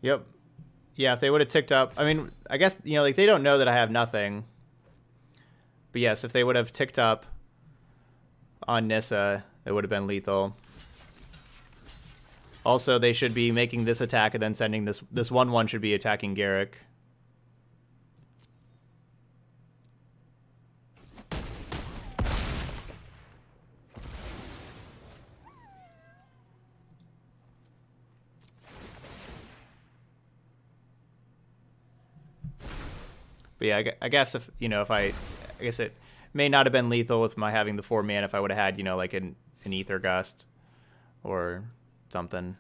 S1: Yep. Yeah, if they would have ticked up, I mean, I guess you know, like they don't know that I have nothing. But yes, if they would have ticked up on Nissa, it would have been lethal. Also, they should be making this attack and then sending this this one one should be attacking Garruk. But yeah, I guess if you know if I, I guess it may not have been lethal with my having the four man if I would have had you know like an an Aether Gust or something.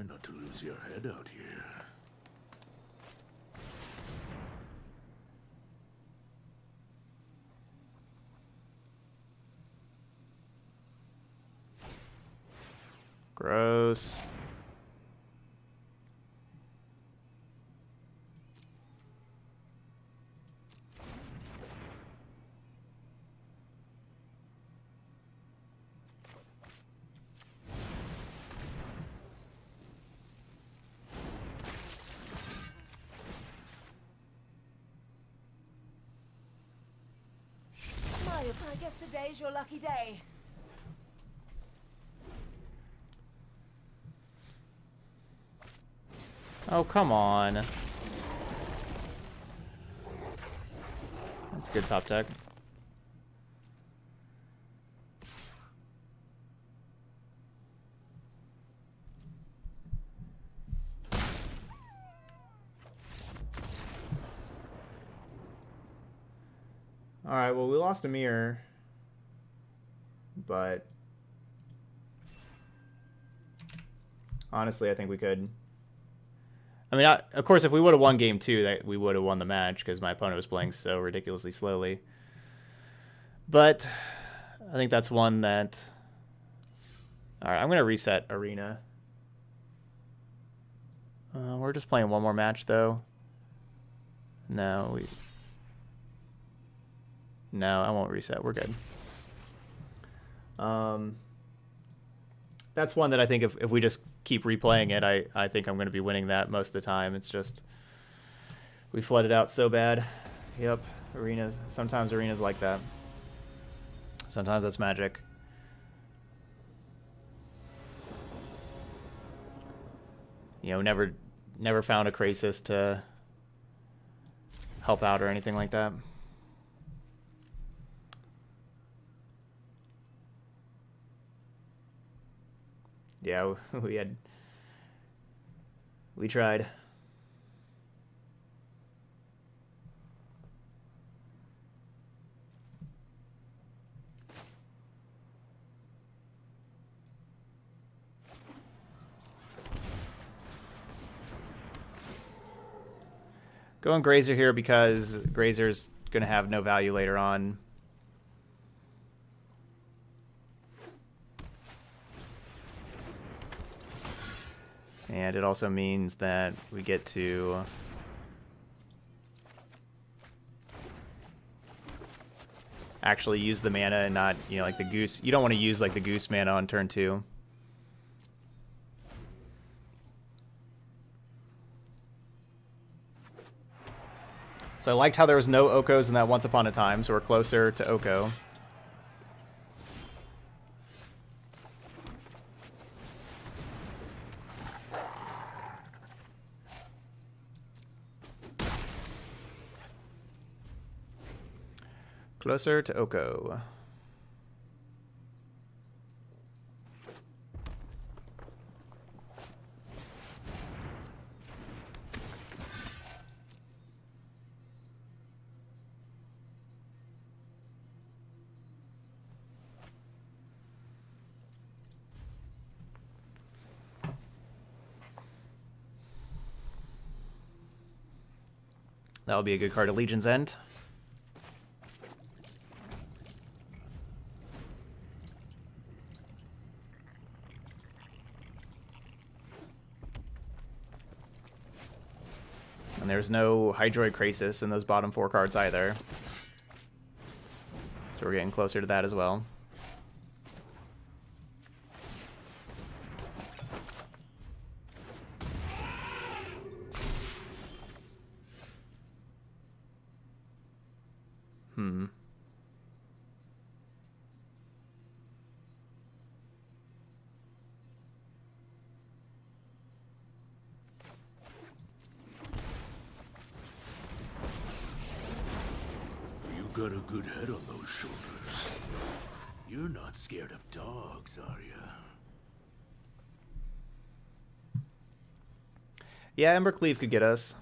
S4: Try not to lose your head out here.
S1: Gross.
S2: Maya, I guess today's your lucky day.
S1: Oh, come on. That's a good top deck. Alright, well, we lost a mirror. But... Honestly, I think we could I mean, I, of course, if we would have won game two, that we would have won the match because my opponent was playing so ridiculously slowly. But I think that's one that. All right, I'm gonna reset arena. Uh, we're just playing one more match though. No, we. No, I won't reset. We're good. Um, that's one that I think if, if we just keep replaying it, I, I think I'm going to be winning that most of the time. It's just we flooded out so bad. Yep, arenas. Sometimes arenas like that. Sometimes that's magic. You know, never never found a Krasis to help out or anything like that. Yeah, (laughs) we had we tried. Going Grazer here because Grazer's going to have no value later on. And it also means that we get to actually use the mana and not, you know, like the goose. You don't want to use like the goose mana on turn two. So I liked how there was no Okos in that Once Upon a Time, so we're closer to Oko. Closer to Oko. That'll be a good card at Legion's End. There's no Hydroid Krasis in those bottom four cards either. So we're getting closer to that as well. Hmm.
S4: You got a good head on those shoulders. You're not scared of dogs, are you?
S1: Yeah, Embercleave could get us.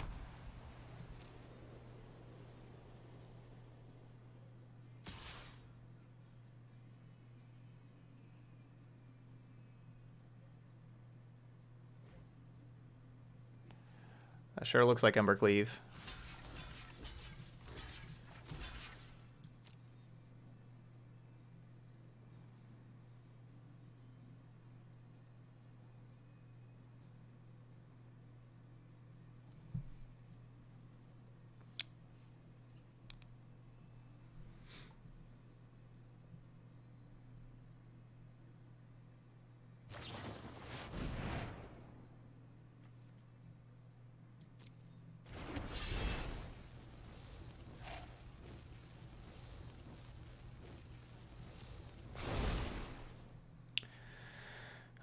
S1: That sure looks like Embercleave.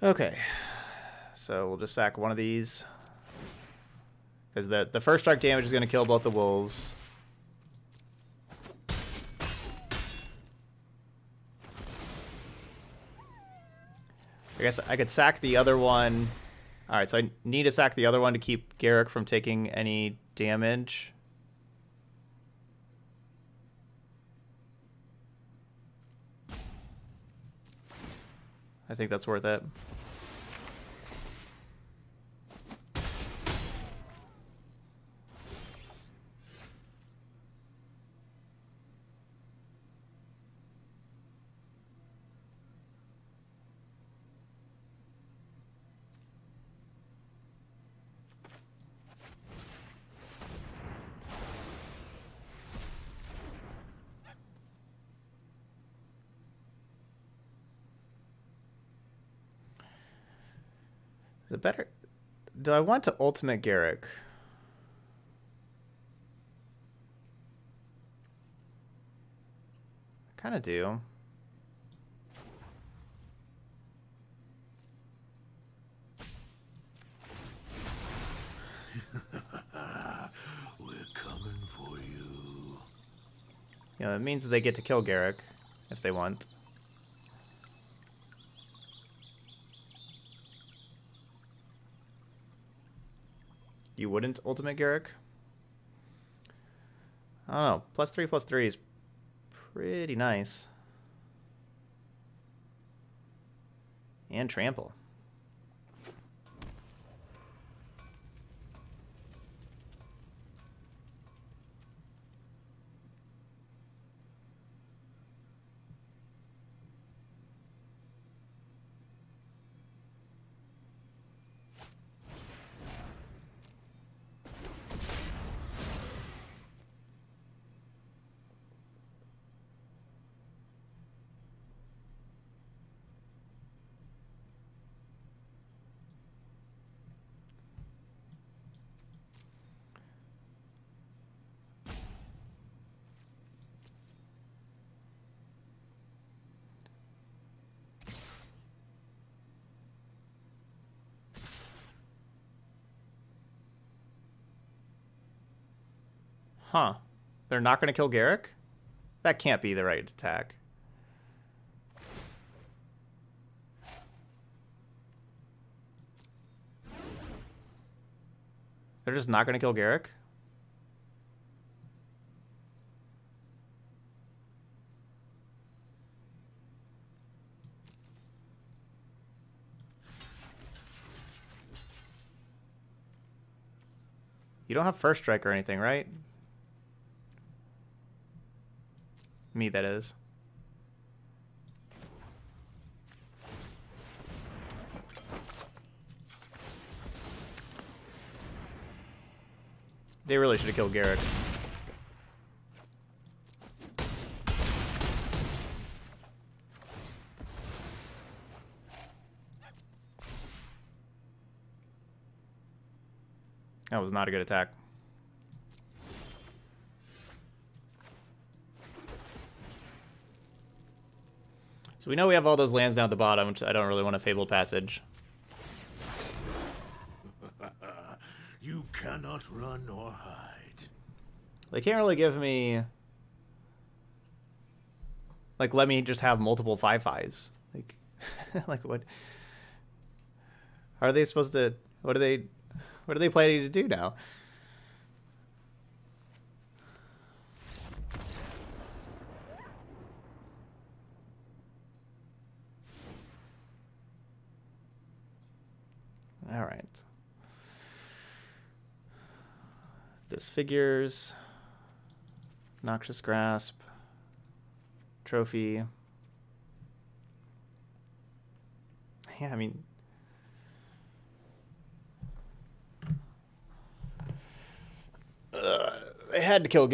S1: Okay, so we'll just sack one of these. Because the, the first strike damage is going to kill both the wolves. I guess I could sack the other one. Alright, so I need to sack the other one to keep Garruk from taking any damage. I think that's worth it. Is it better? Do I want to ultimate Garruk? I kind of do. (laughs)
S4: We're coming for you.
S1: Yeah, that means they get to kill Garruk if they want. Wouldn't ultimate Garruk. I don't know. Plus three, plus three is pretty nice. And trample. Huh. They're not going to kill Garruk? That can't be the right attack. They're just not going to kill Garruk? You don't have first strike or anything, right? Me, that is. They really should have killed Garruk. That was not a good attack. So we know we have all those lands down at the bottom, which I don't really want a Fabled Passage. (laughs)
S4: you cannot run or hide.
S1: They can't really give me... Like, let me just have multiple 5-5s. Like, (laughs) like what... How are they supposed to... What are they... What are they planning to do now? All right. Disfigures. Noxious Grasp. Trophy. Yeah, I mean... Uh, they had to kill.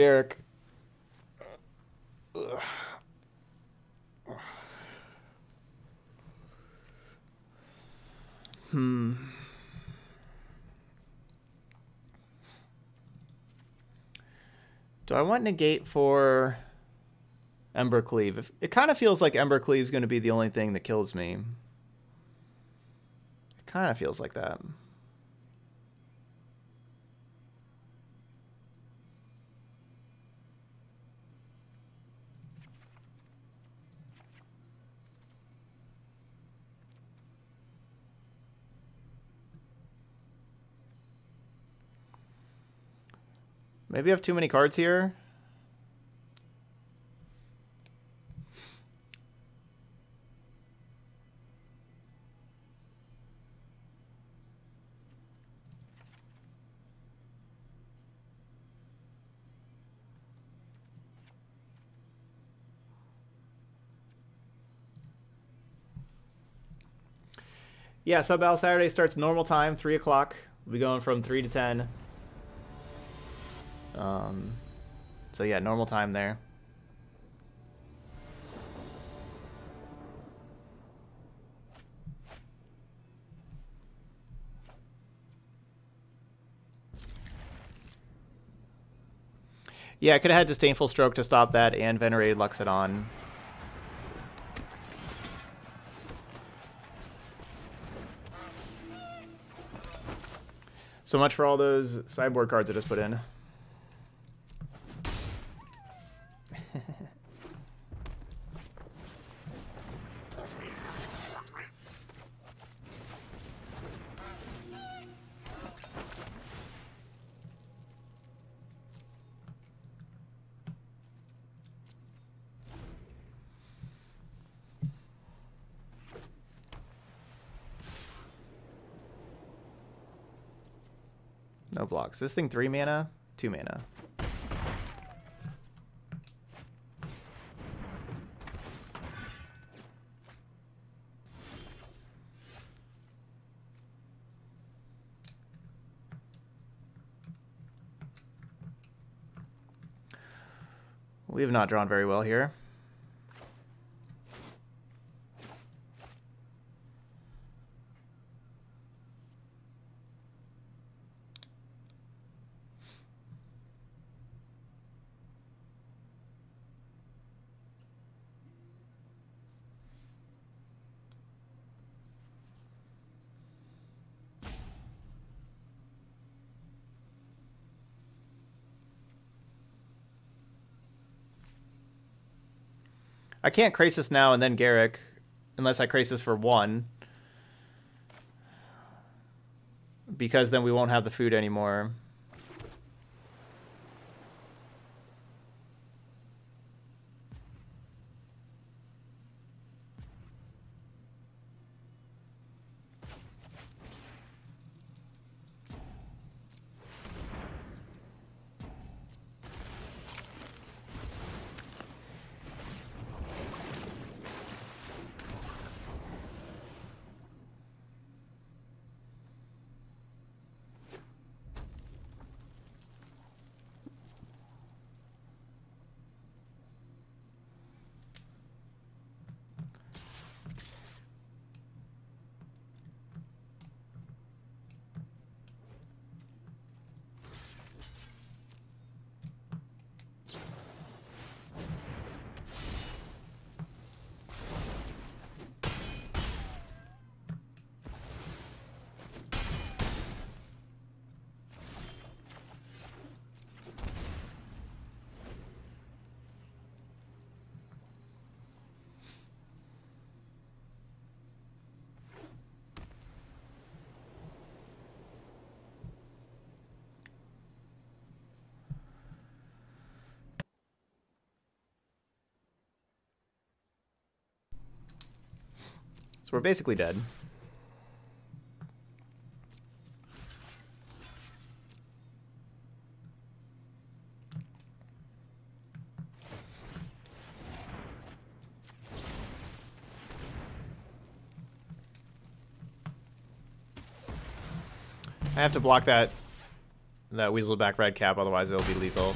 S1: Ugh. Hmm. Do I want negate for Embercleave? It kind of feels like Embercleave is going to be the only thing that kills me. It kind of feels like that. Maybe I have too many cards here. Yeah, Sub Battle Saturday starts normal time, 3 o'clock. We'll be going from 3 to 10. Um, so yeah, normal time there. Yeah, I could have had Disdainful Stroke to stop that and Venerated Loxodon. So much for all those sideboard cards I just put in. No blocks. This thing three mana, two mana. We have not drawn very well here. I can't Krasis now and then Garruk, unless I Krasis for one. Because then we won't have the food anymore. So we're basically dead. I have to block that that Weaselback Redcap, otherwise it'll be lethal.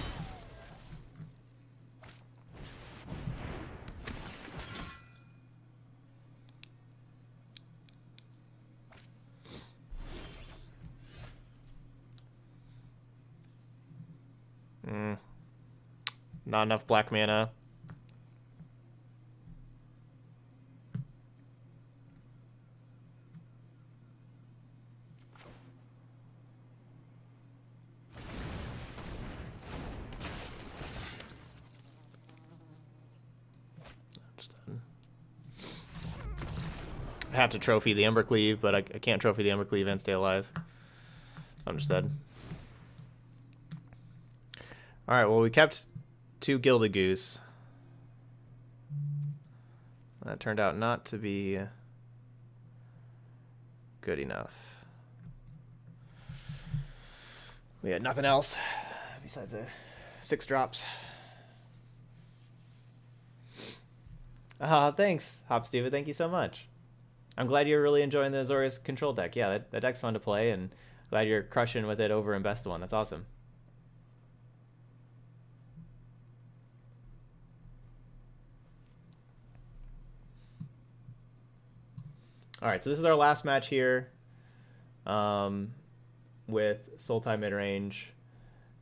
S1: Not enough black mana. I have to trophy the Embercleave, but I, I can't trophy the Embercleave and stay alive. Understood. Alright, well we kept two Gilded Goose. That turned out not to be good enough. We had nothing else besides a six drops. Ah, thanks, Hop Steva. Thank you so much. I'm glad you're really enjoying the Azorius control deck. Yeah, that, that deck's fun to play, and glad you're crushing with it over in Best One. That's awesome. All right, so this is our last match here um, with Sultai midrange,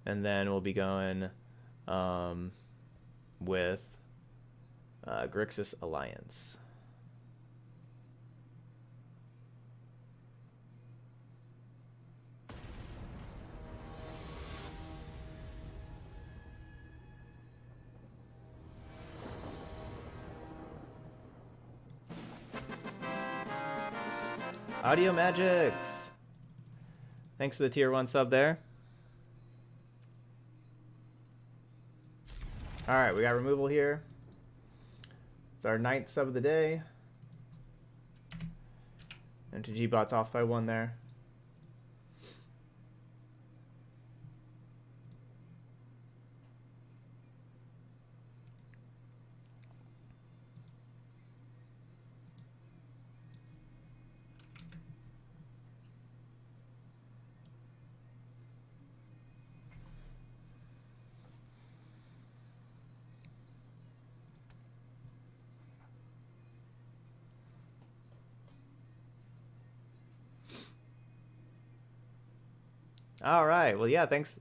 S1: and then we'll be going um, with uh, Grixis Alliance. Audio Magics. Thanks to the tier one sub there. All right, we got removal here. It's our ninth sub of the day. And to G-Bot's off by one there. All right. Well, yeah. Thanks.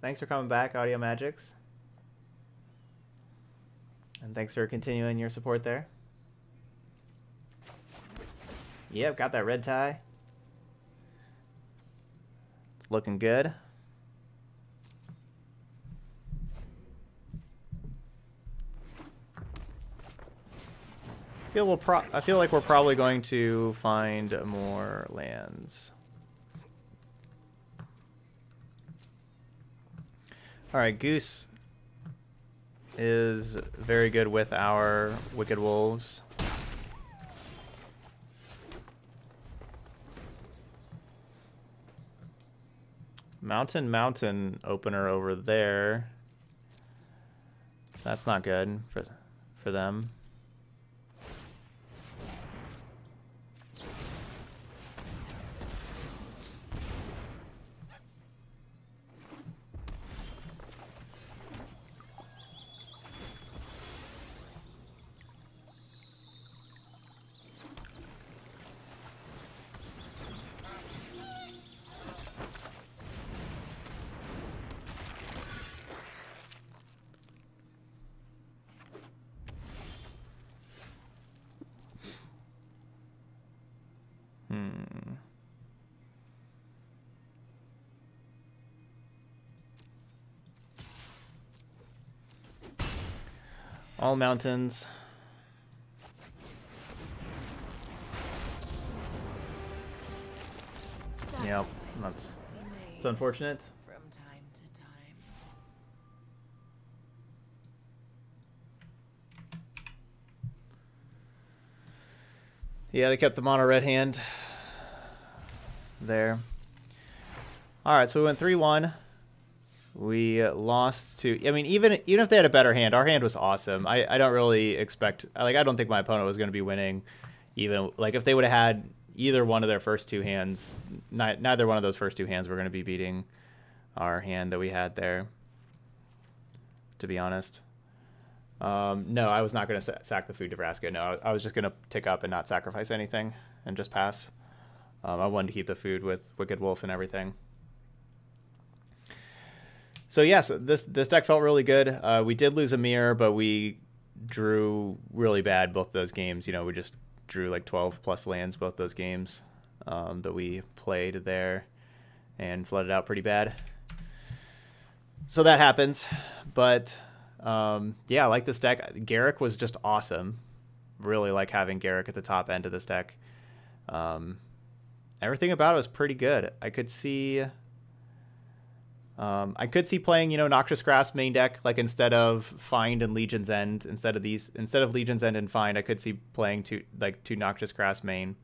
S1: Thanks for coming back, Audio Magics. And thanks for continuing your support there. Yep, got that red tie. It's looking good. I feel we'll pro I feel like we're probably going to find more lands. All right, Goose is very good with our Wicked Wolves. Mountain Mountain opener over there. That's not good for for them. All mountains. Yep, that's it's unfortunate.
S2: From time to time.
S1: Yeah, they kept the mono red hand there. All right, so we went three one. We lost to. I mean, even even if they had a better hand, our hand was awesome. I I don't really expect. Like, I don't think my opponent was going to be winning. Even like if they would have had either one of their first two hands, ni- neither one of those first two hands were going to be beating our hand that we had there. To be honest. Um, no, I was not going to sa- sack the food Nebraska. No, I, I was just going to tick up and not sacrifice anything and just pass. Um, I wanted to keep the food with Wicked Wolf and everything. So yes, this this deck felt really good. Uh, we did lose a mirror, but we drew really bad both those games. You know, we just drew like 12 plus lands both those games um, that we played there and flooded out pretty bad. So that happens, but um, yeah, I like this deck. Garruk was just awesome. Really like having Garruk at the top end of this deck. Um, everything about it was pretty good. I could see. Um, I could see playing, you know, Noxious Grasp main deck, like instead of Find and Legion's End, instead of these, instead of Legion's End and Find, I could see playing two, like two Noxious Grasp main.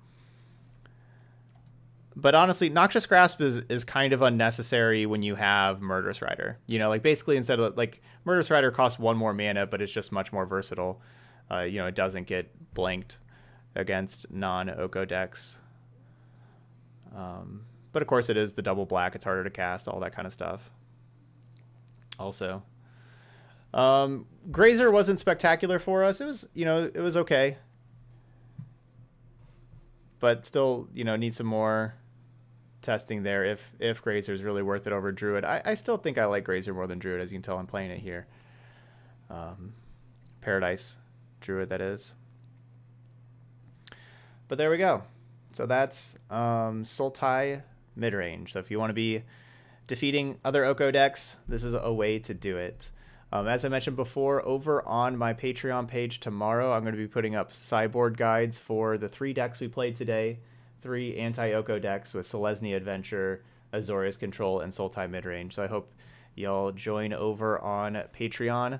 S1: But honestly, Noxious Grasp is, is kind of unnecessary when you have Murderous Rider. You know, like basically instead of like Murderous Rider costs one more mana, but it's just much more versatile. Uh, you know, it doesn't get blanked against non-Oko decks. Um, but of course, it is the double black. It's harder to cast, all that kind of stuff. Also, um, Grazer wasn't spectacular for us. It was, you know, it was okay, but still, you know, need some more testing there. If if Grazer is really worth it over Druid, I, I still think I like Grazer more than Druid, as you can tell I'm playing it here. Um, Paradise Druid, that is. But there we go. So that's um, Sultai mid-range. So if you want to be defeating other Oko decks, this is a way to do it. Um, as I mentioned before, over on my Patreon page tomorrow, I'm going to be putting up sideboard guides for the three decks we played today. Three anti-Oko decks with Selesnya Adventure, Azorius Control, and Sultai Midrange. So I hope y'all join over on Patreon.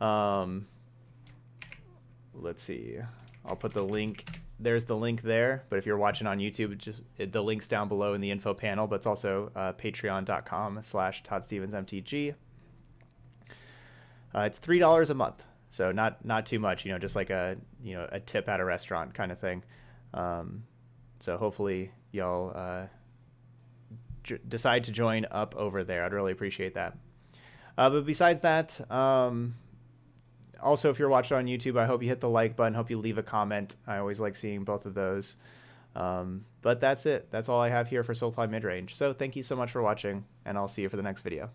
S1: Um, let's see. I'll put the link there's the link there. But if you're watching on YouTube, just it, the link's down below in the info panel. But it's also uh, patreon.com slash Todd Stevens MTG. Uh, it's three dollars a month, so not not too much. You know, just like a you know a tip at a restaurant kind of thing. Um, so hopefully y'all uh, j- decide to join up over there. I'd really appreciate that. Uh, but besides that, um, also, if you're watching on YouTube, I hope you hit the like button. Hope you leave a comment. I always like seeing both of those. Um, but that's it. That's all I have here for Sultai Midrange. So thank you so much for watching, and I'll see you for the next video.